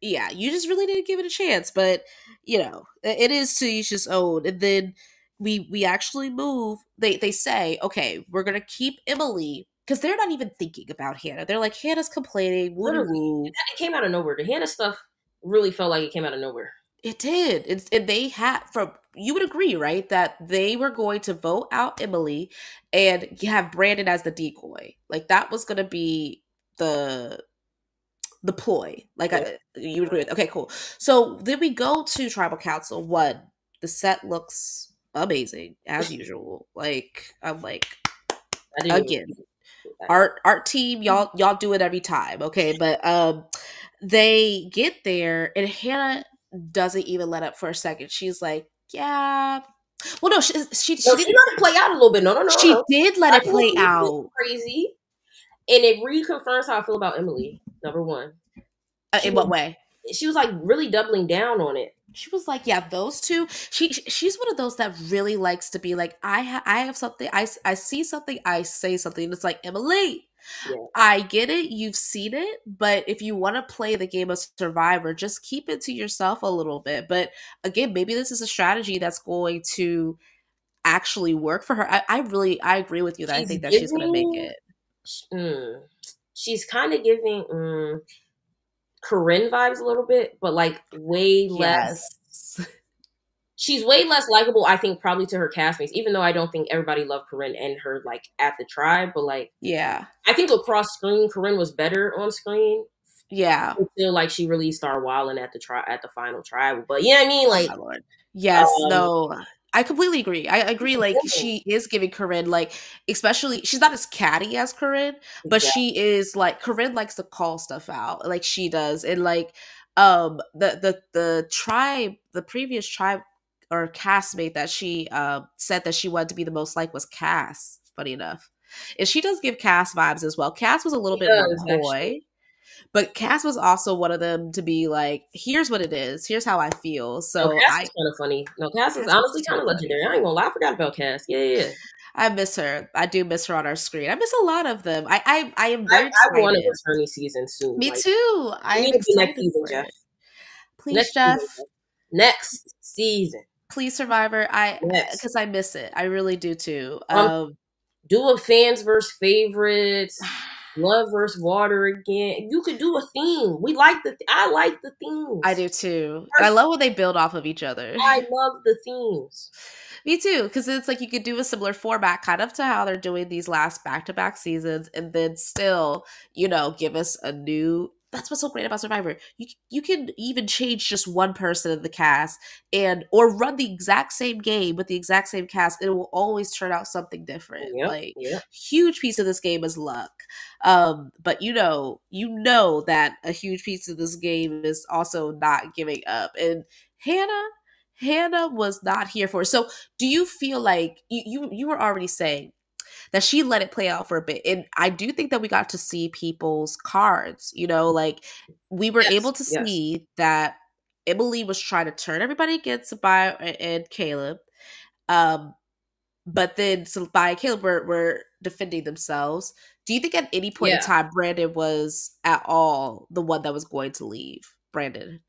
yeah, you just really didn't give it a chance. But you know, it is to each his own. And then we we actually move. They they say, okay, we're gonna keep Emily because they're not even thinking about Hannah. They're like, Hannah's complaining. Woo It came out of nowhere. The Hannah stuff really felt like it came out of nowhere. It did. It's, and they had from you would agree, right, that they were going to vote out Emily and have Brandon as the decoy. Like that was going to be the the ploy. Like yeah. I, you would agree with. Okay, cool. So then we go to tribal council. One, the set looks amazing as usual. Like I'm like again, art art team, y'all y'all do it every time. Okay, but um, they get there and Hannah doesn't even let up for a second. She's like, yeah. Well, no, she she, she, no, she let it play out a little bit. No, no, no. She no. did let I it play out. Crazy, and it reconfirms how I feel about Emily. Number one. Uh, in what way? She was like really doubling down on it. She was like, "Yeah, those two. She she's one of those that really likes to be like, I ha- I have something. I I see something. I say something. And it's like Emily. Yeah. I get it. You've seen it, but if you want to play the game of Survivor, just keep it to yourself a little bit. But again, maybe this is a strategy that's going to actually work for her. I, I really, I agree with you that she's I think that she's going to make it. Mm, she's kind of giving mm, Corinne vibes a little bit, but like way less. Yes. [laughs] She's way less likable, I think, probably to her castmates. Even though I don't think everybody loved Corinne and her like at the tribe, but like, yeah, I think across screen, Corinne was better on screen. Yeah, feel like she really started wilding at the tri- at the final tribe. But yeah, I mean, like, yes, um, no, I completely agree. I agree. Like she is giving Corinne, like especially she's not as catty as Corinne, but yeah. she is like Corinne likes to call stuff out, like she does, and like um the the the tribe, the previous tribe or castmate that she uh, said that she wanted to be the most like was Cass. Funny enough, and she does give Cass vibes as well. Cass was a little she bit does, more coy. Actually. But Cass was also one of them to be like, "Here's what it is. Here's how I feel." So no, Cass I, is kind of funny. No, Cass is honestly kind of legendary. I ain't gonna lie, I forgot about Cass. Yeah, yeah. I miss her. I do miss her on our screen. I miss a lot of them. I I, I am very I, excited. I want a returning season soon. Me like, too. I need to be next season, Jeff. Please, next Jeff. Season. Next season. Please, Survivor. I because I miss it. I really do too. Um, um do a fans versus favorites. [sighs] Love versus water again. You could do a theme. We like the. Th- I like the themes. I do too. I love when they build off of each other. I love the themes. Me too, because it's like you could do a similar format, kind of to how they're doing these last back to back seasons, and then still, you know, give us a new that's what's so great about Survivor. You you can even change just one person in the cast and or run the exact same game with the exact same cast, it will always turn out something different. Yep, like yep. huge piece of this game is luck. Um, but you know, you know that a huge piece of this game is also not giving up. And Hannah, Hannah was not here for. It. So, do you feel like you you you were already saying that she let it play out for a bit. And I do think that we got to see people's cards, you know, like we were yes, able to yes. see that Emily was trying to turn everybody against Sabiyah and Caleb. Um, but then Sabiyah and Caleb were, were defending themselves. Do you think at any point yeah. in time Brandon was at all the one that was going to leave? Brandon.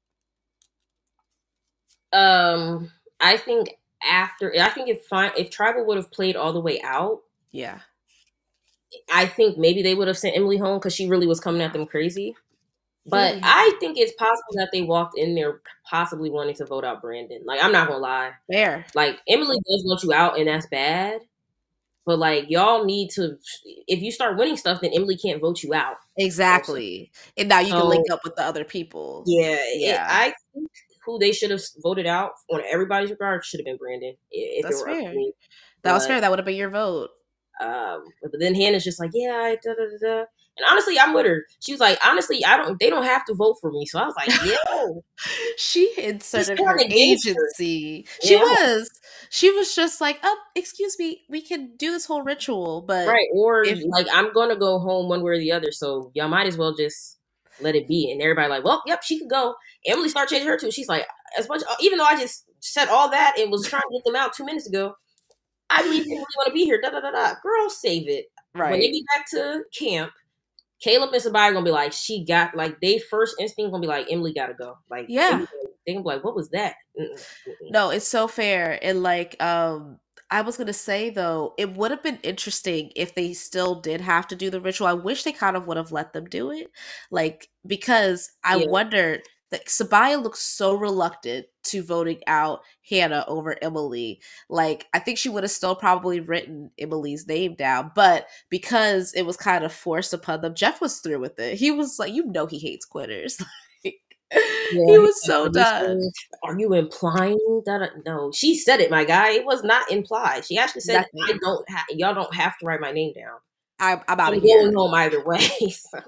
Um, I think after I think if fine if Tribal would have played all the way out, yeah. I think maybe they would have sent Emily home because she really was coming at them crazy. But mm-hmm. I think it's possible that they walked in there possibly wanting to vote out Brandon. Like, I'm not gonna lie. Fair. Like, Emily does want you out, and that's bad. But like, y'all need to. If you start winning stuff, then Emily can't vote you out. Exactly. And now you so, can link up with the other people. Yeah, yeah. It, I think who they should have voted out on everybody's regard should have been Brandon. If that's fair. That but, was fair. That would have been your vote. Um, but then Hannah's just like, yeah, da, da, da, and honestly, I'm with her. She was like, honestly, I don't. They don't have to vote for me. So I was like, [laughs] yeah. she inserted her agency. Her. She yeah. was. She was just like, oh, excuse me, we can do this whole ritual, but right. Or if, like, I'm gonna go home one way or the other. So y'all might as well just let it be. And everybody like, well, yep, she could go. Emily started changing her too. She's like, as much, even though I just said all that and was trying to get them out two minutes ago. I really really want to be here. Da da da da. Girl, save it. Right. When they get back to camp, Caleb and somebody are gonna be like, she got like they first instinct gonna be like, Emily gotta go. Like, yeah, they gonna be like, what was that? No, it's so fair. And like, um, I was gonna say though, it would have been interesting if they still did have to do the ritual. I wish they kind of would have let them do it, like because I yeah. wondered that Sabiyah looks so reluctant to voting out Hannah over Emily. Like, I think she would have still probably written Emily's name down, but because it was kind of forced upon them, Jeff was through with it. He was like, you know, he hates quitters. [laughs] yeah, he was so done. Are you implying that? No, she said it, my guy. It was not implied. She actually said, exactly. "I don't. Ha- y'all don't have to write my name down. I, I'm out I'm of here. Going home either way." [laughs] So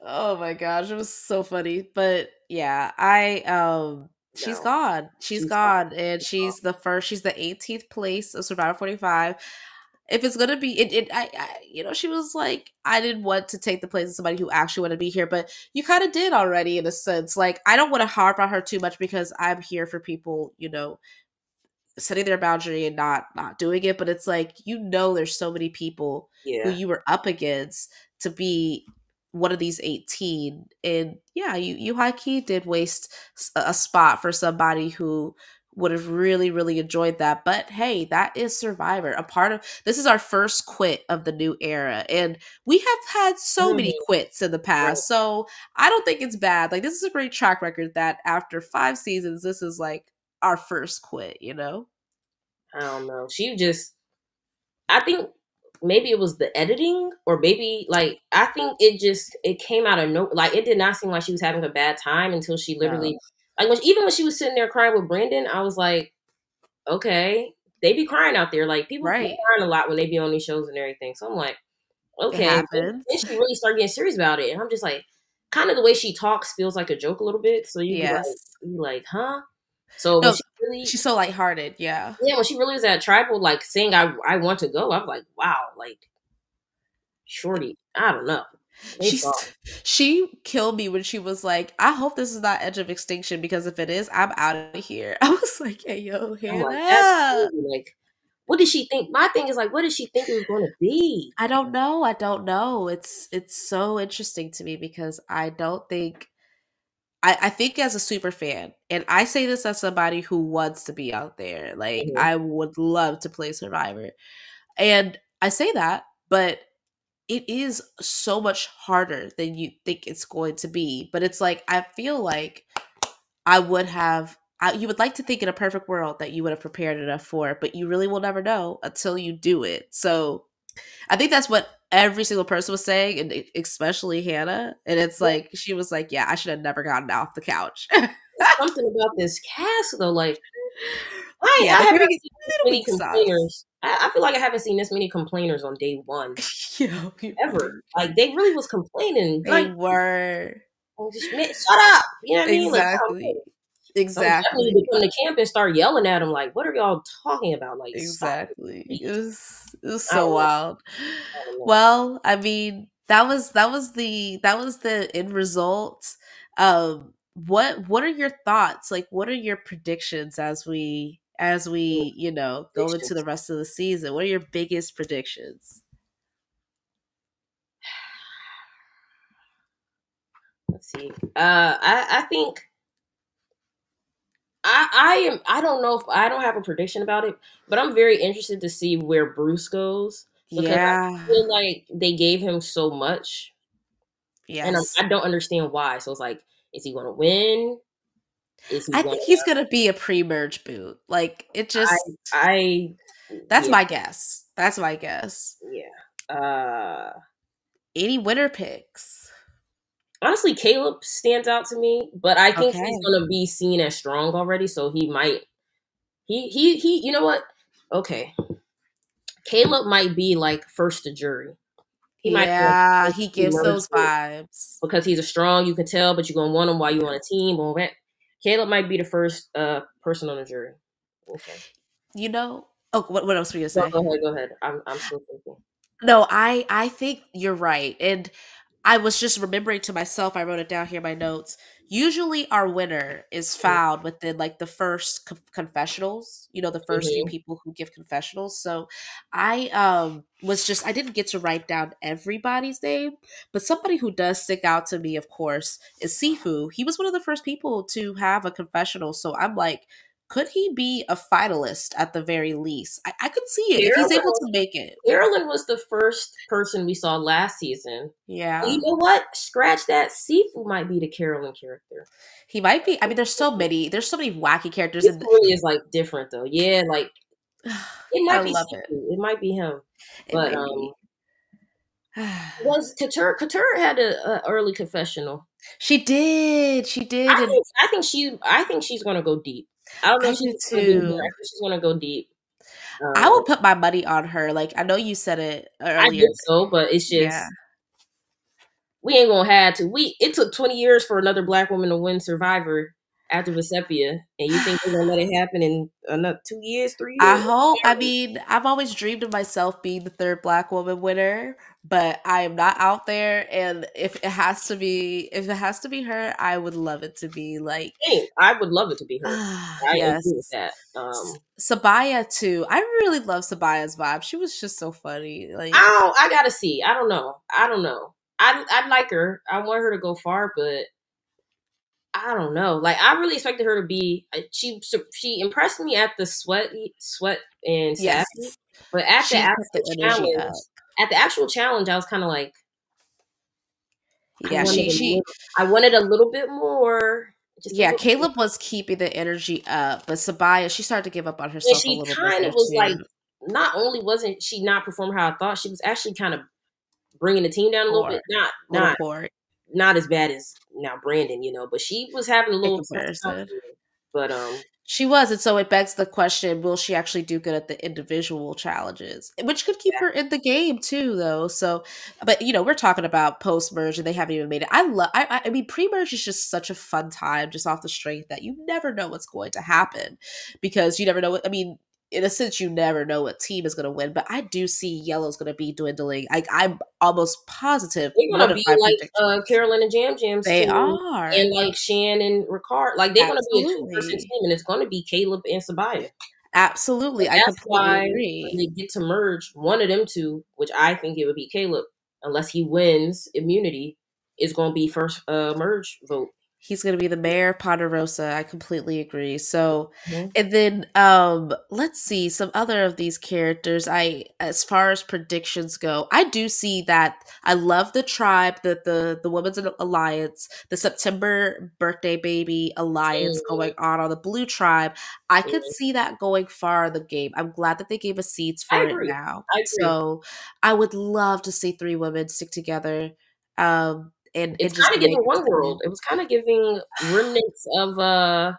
oh my gosh, it was so funny. But yeah, I um she's no. gone. she's, she's gone. gone. And she's the first she's the 18th place of Survivor 45. If it's gonna be it, it I, I you know, she was like, I didn't want to take the place of somebody who actually wanted to be here, but you kind of did already in a sense. Like, I don't want to harp on her too much because I'm here for people, you know, setting their boundary and not not doing it but it's like you know there's so many people yeah. who you were up against to be one of these 18 and yeah you you high key did waste a spot for somebody who would have really, really enjoyed that. But hey, that is Survivor. A part of this is our first quit of the new era. And we have had so mm-hmm. many quits in the past. Right. So I don't think it's bad. Like, this is a great track record that after five seasons, this is like our first quit, you know? I don't know. She just, I think maybe it was the editing or maybe like I think it just it came out of no like it did not seem like she was having a bad time until she literally like when, even when she was sitting there crying with Brandon, I was like, okay, they be crying out there. Like people right. crying a lot when they be on these shows and everything. So I'm like, okay. Then she really started getting serious about it, and I'm just like, kind of the way she talks feels like a joke a little bit. So you yes. like, you like, huh? So no, she really, she's so lighthearted, yeah. Yeah, when she really was at tribal, like saying I I want to go, I was like, wow, like shorty, I don't know. She she killed me when she was like, "I hope this is not Edge of Extinction because if it is, I'm out of here." [laughs] I was like, "Hey, yo, Hannah." Like, like, what did she think? My thing is like, what did she think it was going to be? I don't know. I don't know. It's it's so interesting to me because I don't think. I, I think as a super fan, and I say this as somebody who wants to be out there, like mm-hmm. I would love to play Survivor, and I say that, but it is so much harder than you think it's going to be. But it's like I feel like I would have I, you would like to think in a perfect world that you would have prepared enough for but you really will never know until you do it. So I think that's what every single person was saying, and especially Hannah. And it's like she was like, "Yeah, I should have never gotten off the couch." [laughs] something about this cast though, like I, yeah, I haven't seen many complainers. I, I, feel like I haven't seen this many complainers on day one. [laughs] yeah, ever. Like they really was complaining. They like, were. Just, shut up. You know what I mean? Exactly. Like, Exactly. So to come to camp and start yelling at them, like, "What are y'all talking about?" Like, exactly. It [laughs] was it was so wild. Well, I mean, that was that was the that was the end result. Um, what what are your thoughts? Like, what are your predictions as we as we you know go into the rest of the season? What are your biggest predictions? [sighs] Let's see. Uh, I I think I I am I don't know if I don't have a prediction about it, but I'm very interested to see where Bruce goes. yeah, I feel like they gave him so much. Yes. and I, I don't understand why. So it's like, is he going to win? I think he's gonna be a pre-merge boot. Like it just I, I that's yeah. my guess. That's my guess. Yeah. Uh any winner picks? Honestly, Caleb stands out to me, but I think okay. he's gonna be seen as strong already, so he might he he he you know what? Okay. Caleb might be like first to jury. He might yeah, like, he gives those vibes because he's a strong. You can tell, but you're gonna want him while you're on a team. Caleb might be the first uh, person on the jury. Okay. You know. Oh, what, what else were you gonna say? No, go ahead. Go ahead. I'm I'm still thinking. No, I I think you're right, and I was just remembering to myself. I wrote it down here in my notes usually our winner is found within like the first co- confessionals you know the 1st mm-hmm. few people who give confessionals so i um was just i didn't get to write down everybody's name but somebody who does stick out to me of course is sifu he was one of the first people to have a confessional so i'm like could he be a finalist at the very least? I, I could see it Carolyn, if he's able to make it. Carolyn was the first person we saw last season. Yeah. You know what? Scratch that. Sifu might be the Carolyn character. He might be. I mean, there's so many. There's so many wacky characters. It really is like different though. Yeah, like [sighs] it might I be. Love it. it might be him. It but um, was [sighs] Katurah? Katurah had a, a, early confessional. She did. She did. I think, I think she. I think she's going to go deep. I don't know. I she's too. she's gonna go deep. Um, I will put my money on her. Like I know you said it earlier. I did so, but it's just yeah. we ain't gonna have to. We it took twenty years for another black woman to win Survivor after Vecepia, and you think we're gonna let it happen in another two years, three years? I hope. I mean, I've always dreamed of myself being the third black woman winner, but I am not out there. And if it has to be, if it has to be her, I would love it to be like. Hey, I would love it to be her. I yes. agree with that. Um, Sabiyah too. I really love Sabiyah's vibe. She was just so funny. Like, oh, I gotta see. I don't know. I don't know. I I like her. I want her to go far, but I don't know. Like I really expected her to be. Uh, she she impressed me at the sweat sweat and yes. sassy, but at she the actual challenge, at the actual challenge, I was kind of like, yeah, she she. I wanted a little bit more. yeah, Caleb was keeping the energy up, but Sabiyah she started to give up on herself. And she kind of was too. like, not only wasn't she not performing how I thought, she was actually kind of bringing the team down a little bit. Not not not as bad as now Brandon, you know, but she was having a little. But um she was, and so it begs the question: Will she actually do good at the individual challenges, which could keep yeah. her in the game too, though? So, but you know, we're talking about post merge, and they haven't even made it. I love. I, I mean, pre merge is just such a fun time, just off the strength that you never know what's going to happen because you never know. What, I mean, in a sense, you never know what team is going to win, but I do see Yellow's going to be dwindling. I, I'm almost positive they're going to be like uh, Carolyn and Yam Yams. They too. are, and like Shan and Ricard. Like they're going to be a two person team, and it's going to be Caleb and Sabiyah. Absolutely, I completely why agree. When they get to merge, one of them two, which I think it would be Caleb, unless he wins immunity, is going to be first uh, merge vote he's going to be the mayor of Ponderosa. I completely agree. So, mm-hmm. and then um let's see some other of these characters. I as far as predictions go, I do see that I love the tribe, the the the Women's Alliance, the September birthday baby alliance mm-hmm. going on on the Blue Tribe. I mm-hmm. could see that going far in the game. I'm glad that they gave us seats for it now. I so, I would love to see three women stick together. Um and it's it kind of giving one world. It was kind of giving remnants of uh,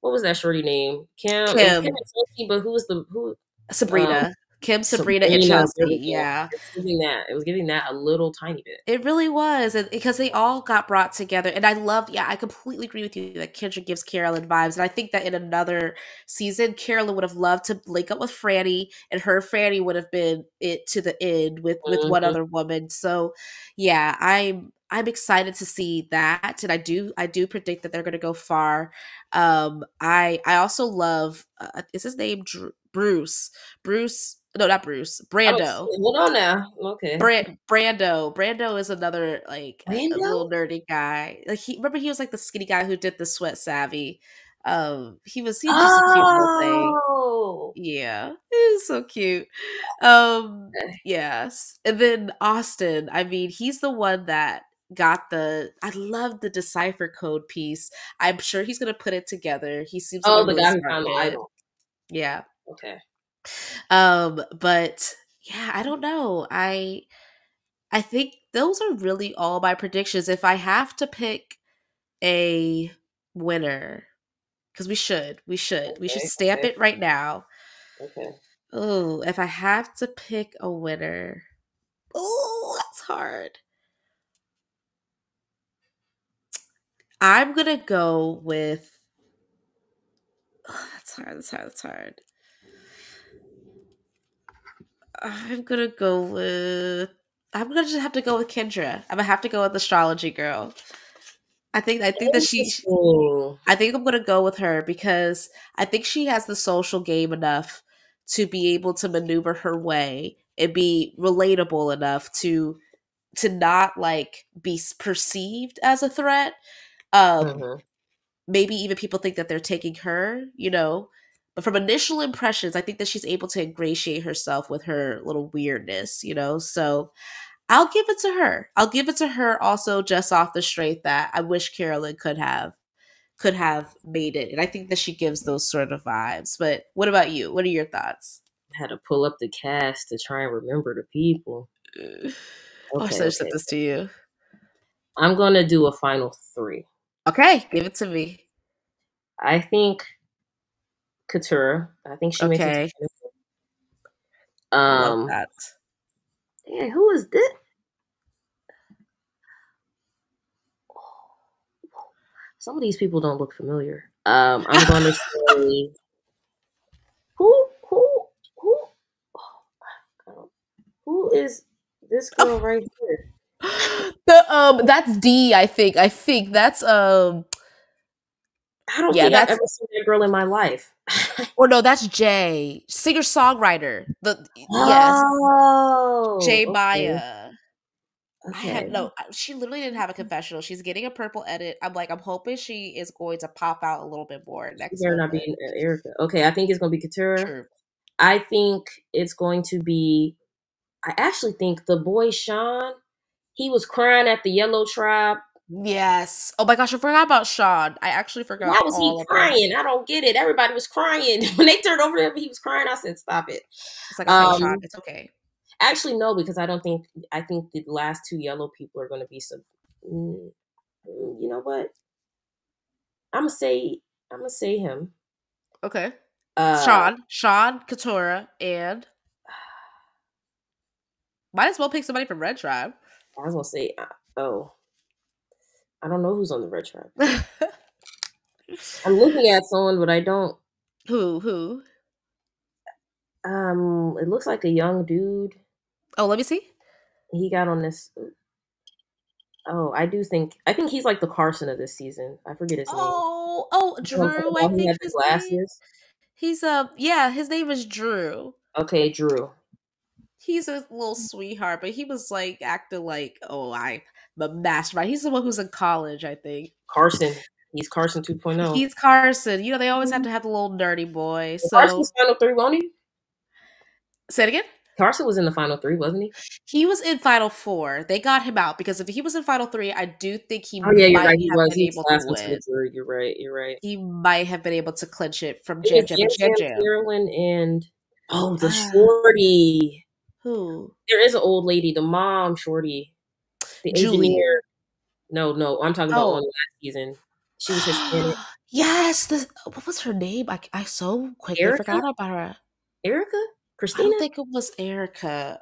what was that shorty name? Kim. Kim. Kim Chelsea, but who was the who? Sabrina. Um, Kim, Sabrina, Sabrina, and Chelsea. Yeah, it was giving that. It was giving that a little tiny bit. It really was, and because they all got brought together. And I love. Yeah, I completely agree with you that Kendra gives Carolyn vibes, and I think that in another season, Carolyn would have loved to link up with Frannie, and her Frannie would have been it to the end with with mm-hmm. one other woman. So, yeah, I'm I'm excited to see that, and I do I do predict that they're going to go far. Um, I I also love uh, is his name Drew, Bruce Bruce no not Bruce Brando. Oh, hold on now, okay. Brand, Brando Brando is another like little nerdy guy. Like he remember he was like the skinny guy who did the sweat savvy. Um, he was he was just oh. a cute little thing. Oh. Yeah, he was so cute. Um, yes, and then Austin. I mean, he's the one that got the I love the decipher code piece. I'm sure he's gonna put it together. He seems Oh, like the guy who found the idol. Yeah. Okay. Um, but yeah, I don't know. I I think those are really all my predictions. If I have to pick a winner, because we should, we should, okay, we should stamp okay. it right now. Okay. Oh, if I have to pick a winner, oh, that's hard. I'm gonna go with. Oh, [sighs] that's hard. That's hard. That's hard. I'm gonna go with. I'm gonna just have to go with Kendra. I'm gonna have to go with astrology girl. I think I think that she. I think I'm gonna go with her because I think she has the social game enough to be able to maneuver her way and be relatable enough to to not like be perceived as a threat um, mm-hmm. Maybe even people think that they're taking her, you know. But from initial impressions, I think that she's able to ingratiate herself with her little weirdness, you know. So I'll give it to her. I'll give it to her also just off the straight that I wish Carolyn could have could have made it. And I think that she gives those sort of vibes. But what about you? What are your thoughts? I had to pull up the cast to try and remember the people. [sighs] Okay, oh, I should have okay. this to you. I'm gonna do a final three. Okay, give it to me. I think Katurah. I think she makes it. Um, Love that. Yeah, who is this? Some of these people don't look familiar. Um, I'm [laughs] going to say who who who oh, who is this girl right here? The um that's Dee, I think. I think that's um I don't yeah, think that's, I've ever seen that girl in my life. or no, that's Jay, singer songwriter. The oh, yes, Jay okay. Maya. Okay. I had no. She literally didn't have a confessional. She's getting a purple edit. I'm like, I'm hoping she is going to pop out a little bit more next. Better not be Erika. Okay, I think it's going to be Katurah. True. I think it's going to be. I actually think the boy Sean. He was crying at the Yellow Tribe. Yes. Oh my gosh, I forgot about Sean. I actually forgot. Why was he crying? I don't get it. Everybody was crying [laughs] when they turned over him. He was crying. I said, "Stop it." It's like, um, Sean, it's okay. Actually, no, because I don't think I think the last two yellow people are going to be some. Mm, you know what? I'm gonna say I'm gonna say him. Okay. Uh, Sean, Sean, Katurah, and [sighs] might as well pick somebody from Red Tribe. I was gonna say, uh, oh, I don't know who's on the Red Tribe. [laughs] I'm looking at someone, but I don't. Who? Who? Um, it looks like a young dude. Oh, let me see. He got on this. Oh, I do think I think he's like the Carson of this season. I forget his name. Oh, oh, Drew. I think his glasses. Name, he's uh, yeah, his name is Drew. Okay, Drew. He's a little sweetheart, but he was like acting like, oh, I'm a mastermind. He's the one who's in college, I think. Carson. He's Carson 2.0. He's Carson. You know, they always have to have the little nerdy boy. So Carson's final three, won't he? Say it again. Carson was in the final three, wasn't he? He was in final four. They got him out because if he was in final three, I do think he. Oh yeah, you're right. He was. He was win. You're right. You're right. He might have been able to clinch it from Jam Jam Jam Jam. Jam. Carolyn and oh, the uh, shorty. Who? There is an old lady, the mom shorty, the Julie. engineer. No, no, I'm talking about oh. on last season. She was Hispanic. [gasps] yes. The, what was her name? I, I so quickly Erika? forgot about her. Erica, Christina? I think it was Erika.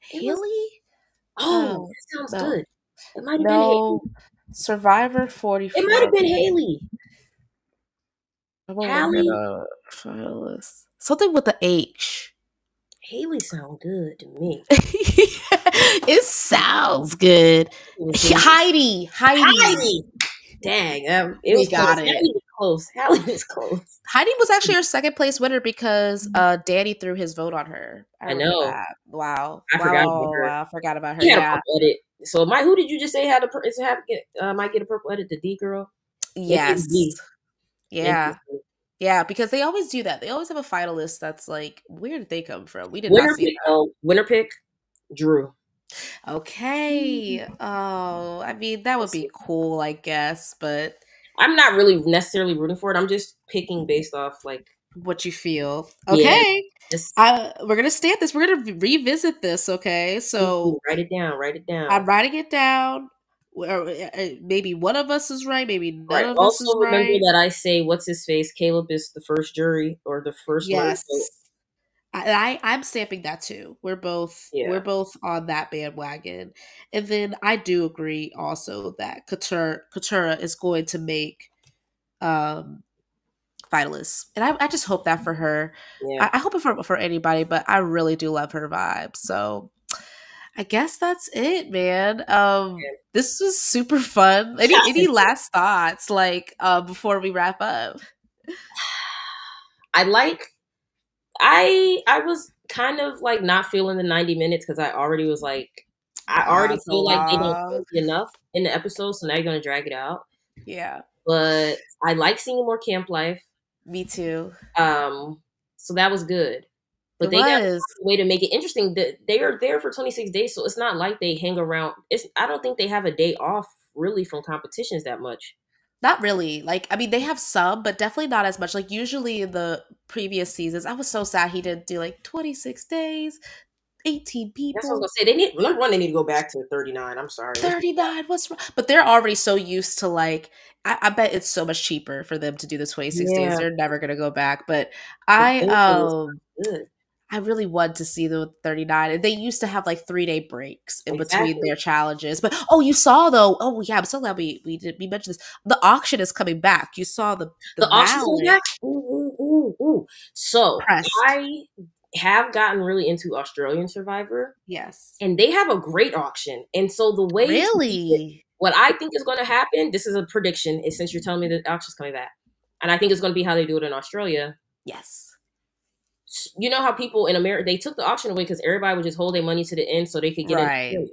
Haley? Oh, oh, that sounds no. good. It might have no. been Haley. Survivor 44. It might have been Haley. Haley. Something with the H. Haley sounds good to me. [laughs] it sounds good. Heidi. Heidi. Heidi. Dang, um, it we was got close. it close. Hallie was close. Heidi was actually our second place winner because mm-hmm. uh, Danny threw his vote on her. I, I know. That. Wow. I wow. forgot about her. Wow. I forgot about her. yeah. edit. So, my who did you just say had a is have get uh, might get a purple edit? The Dee girl. Yes. Yeah. Yeah, because they always do that. They always have a finalist that's like, where did they come from? We did winner not see pick, that. Oh, winner pick, Drew. Okay. [laughs] Oh, I mean that would be cool, I guess, but I'm not really necessarily rooting for it. I'm just picking based off like what you feel. Okay. Yeah, I, we're gonna stay at this. We're gonna revisit this. Okay, so write it down. Write it down. I'm writing it down. Or uh, uh, maybe one of us is right. Maybe none right. of also, us is right. Also, remember that I say, "What's his face?" Caleb is the first jury or the first. Yes. I, I am stamping that too. We're both yeah. we're both on that bandwagon, and then I do agree also that Katurah Katurah is going to make um finalists, and I, I just hope that for her. Yeah. I, I hope it for for anybody, but I really do love her vibe. So I guess that's it, man. Um, this was super fun. Any any last thoughts, like uh, before we wrap up? [sighs] I like I I was kind of like not feeling the 90 minutes because I already was like I already That's feel like they don't enough in the episode, so now you're gonna drag it out. Yeah. But I like seeing more camp life. Me too. Um, so that was good. But it they was. got a way to make it interesting. That They are there for 26 days, so it's not like they hang around. It's I don't think they have a day off really from competitions that much. Not really. Like, I mean, they have some, but definitely not as much. Like, usually in the previous seasons, I was so sad he didn't do like 26 days, 18 people. That's what I was gonna say. They need number one, they need to go back to 39. I'm sorry. 39, what's wrong? But they're already so used to like I, I bet it's so much cheaper for them to do the 26 yeah. days. They're never gonna go back. But I um I really want to see the 39. And they used to have like three day breaks in exactly. between their challenges. But oh, you saw though. Oh yeah, I'm so glad we we did we mentioned this. The auction is coming back. You saw the the, the auction back. Ooh, ooh, ooh, ooh. So Pressed. I have gotten really into Australian Survivor. Yes, and they have a great auction. And so the way really what I think is going to happen. This is a prediction. Is since you're telling me the auction's coming back, and I think it's going to be how they do it in Australia. Yes you know how people in America they took the auction away because everybody would just hold their money to the end so they could get right. it.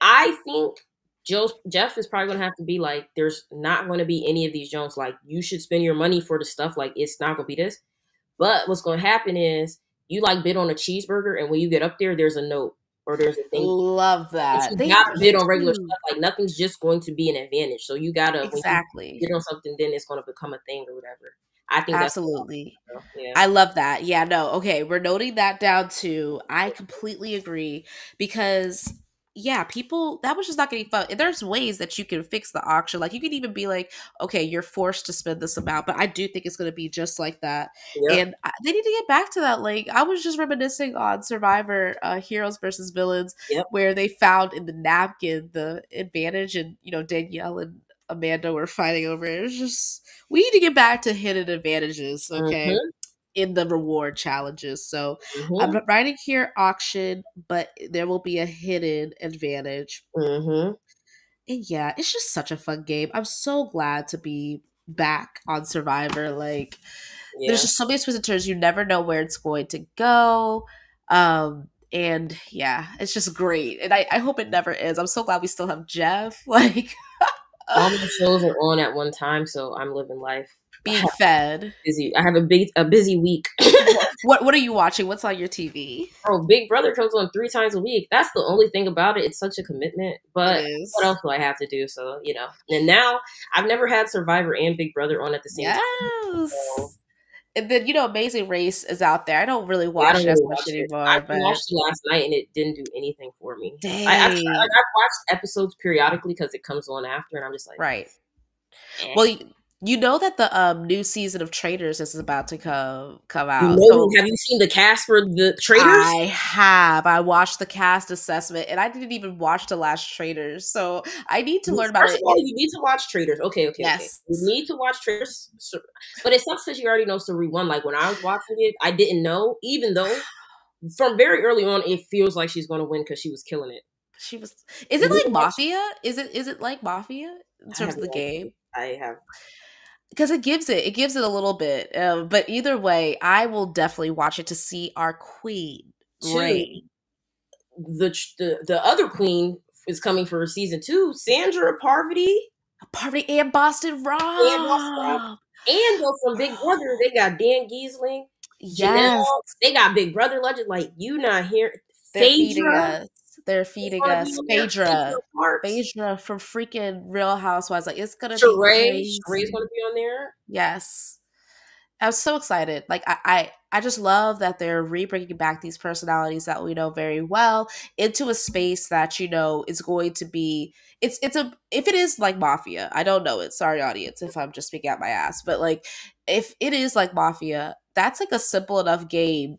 I think Joe Jeff is probably gonna have to be like, there's not gonna be any of these Jones. Like, you should spend your money for the stuff. Like, it's not gonna be this. But what's gonna happen is you like bid on a cheeseburger, and when you get up there, there's a note or there's a thing. Love that. You gotta bid on regular stuff. Like nothing's just going to be an advantage. So you gotta exactly you bid on something, then it's gonna become a thing or whatever. I think absolutely. Yeah. I love that. Yeah, no, okay, we're noting that down too. I completely agree because yeah, people that was just not getting fun. There's ways that you can fix the auction. Like you can even be like, okay, you're forced to spend this amount, but I do think it's going to be just like that. And I, they need to get back to that. Like I was just reminiscing on Survivor, uh, Heroes versus Villains, yep. where they found in the napkin the advantage, and you know Danielle and Amanda were fighting over it. It's just we need to get back to hidden advantages. Okay. Mm-hmm in the reward challenges. So mm-hmm. I'm writing here auction, but there will be a hidden advantage. Mm-hmm. And yeah, it's just such a fun game. I'm so glad to be back on Survivor. Like, yeah. there's just so many twists and turns. You never know where it's going to go. Um, and yeah, it's just great. And I, I hope it never is. I'm so glad we still have Jeff. [laughs] Like, all the shows are on at one time, so I'm living life being fed. Busy. I have a big a busy week. [laughs] what What are you watching? What's on your TV? Oh, Big Brother comes on three times a week. That's the only thing about it. It's such a commitment. But what else do I have to do? So you know. And now I've never had Survivor and Big Brother on at the same yes. time. So and then you know Amazing Race is out there. I don't really watch yeah, it as much watch anymore. I but... watched it last night and it didn't do anything for me. Dang. I, I, I, I watched episodes periodically because it comes on after, and I'm just like, right. Eh. Well, you know that the um, new season of Traitors is about to come come out. You know, so, have you seen the cast for the Traitors? I have. I watched the cast assessment, and I didn't even watch the last Traitors, so I need to learn about it. All, you need to watch Traitors. Okay, okay, yes. okay. You need to watch Traitors. but it sucks because you already know Cirie won. Like when I was watching it, I didn't know, even though [sighs] from very early on, it feels like she's going to win because she was killing it. She was. Is it like Mafia? Is it is it like Mafia in terms of the game? I have because it gives it it gives it a little bit uh, but either way i will definitely watch it to see our queen right the, the the other queen is coming for season two sandra parvati. Parvati and boston rob. And, boston rob. and though from big brother they got dan gheesling yes. Janelle, they got big brother legend like you not here They're Phaedra, they're feeding us Phaedra. Phaedra from freaking Real Housewives. Like it's gonna Sheree. be Sheree's gonna be on there. Yes. I was so excited. Like I, I, I just love that they're re-bringing back these personalities that we know very well into a space that you know is going to be. It's it's a if it is like Mafia. I don't know it. Sorry, audience, if I'm just speaking out my ass. But like, if it is like Mafia, that's like a simple enough game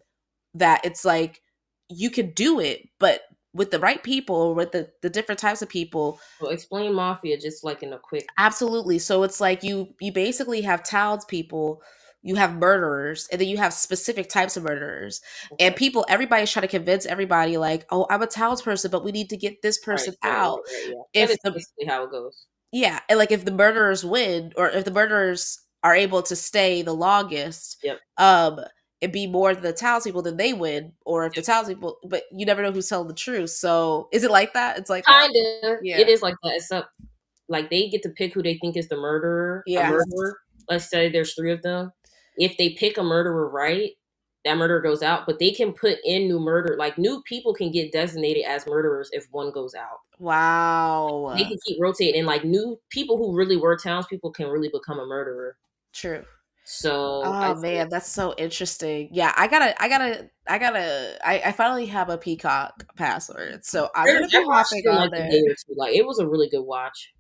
that it's like you can do it, but with the right people with the, the different types of people well explain mafia just like in a quick absolutely so it's like you you basically have townspeople you have murderers and then you have specific types of murderers okay. and people everybody's trying to convince everybody like oh i'm a townsperson but we need to get this person right, out right, right, yeah. if the, basically how it goes yeah and like if the murderers win or if the murderers are able to stay the longest yep. um it be more than the townspeople, then they win. Or if the townspeople, but you never know who's telling the truth. So is it like that? It's like kind of. Yeah. It is like that. Except like they get to pick who they think is the murderer. Yeah. Murderer. Let's say there's three of them. If they pick a murderer right, that murderer goes out. But they can put in new murder. Like new people can get designated as murderers if one goes out. Wow. They can keep rotating. And like new people who really were townspeople can really become a murderer. True. So Oh man, that's so interesting. Yeah, I gotta I gotta I gotta I, I finally have a peacock password. So I'm gonna be hopping on like there. Like it was a really good watch.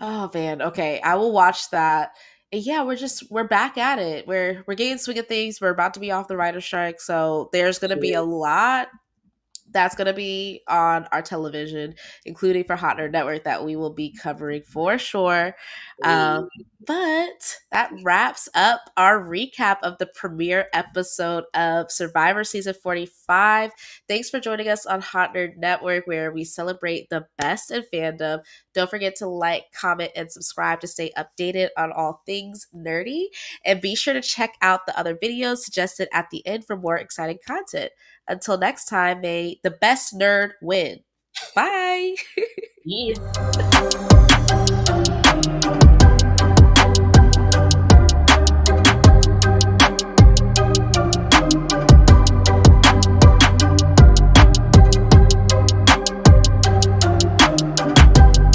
Oh man, okay. I will watch that. And yeah, we're just we're back at it. We're we're getting swing of things. We're about to be off the writer strike, so there's gonna be a lot that's going to be on our television, including for Hot Nerd Network, that we will be covering for sure. Um, but that wraps up our recap of the premiere episode of Survivor Season 45. Thanks for joining us on Hot Nerd Network, where we celebrate the best in fandom. Don't forget to like, comment, and subscribe to stay updated on all things nerdy. And be sure to check out the other videos suggested at the end for more exciting content. Until next time, may the best nerd win. Bye. [laughs] yeah. [laughs]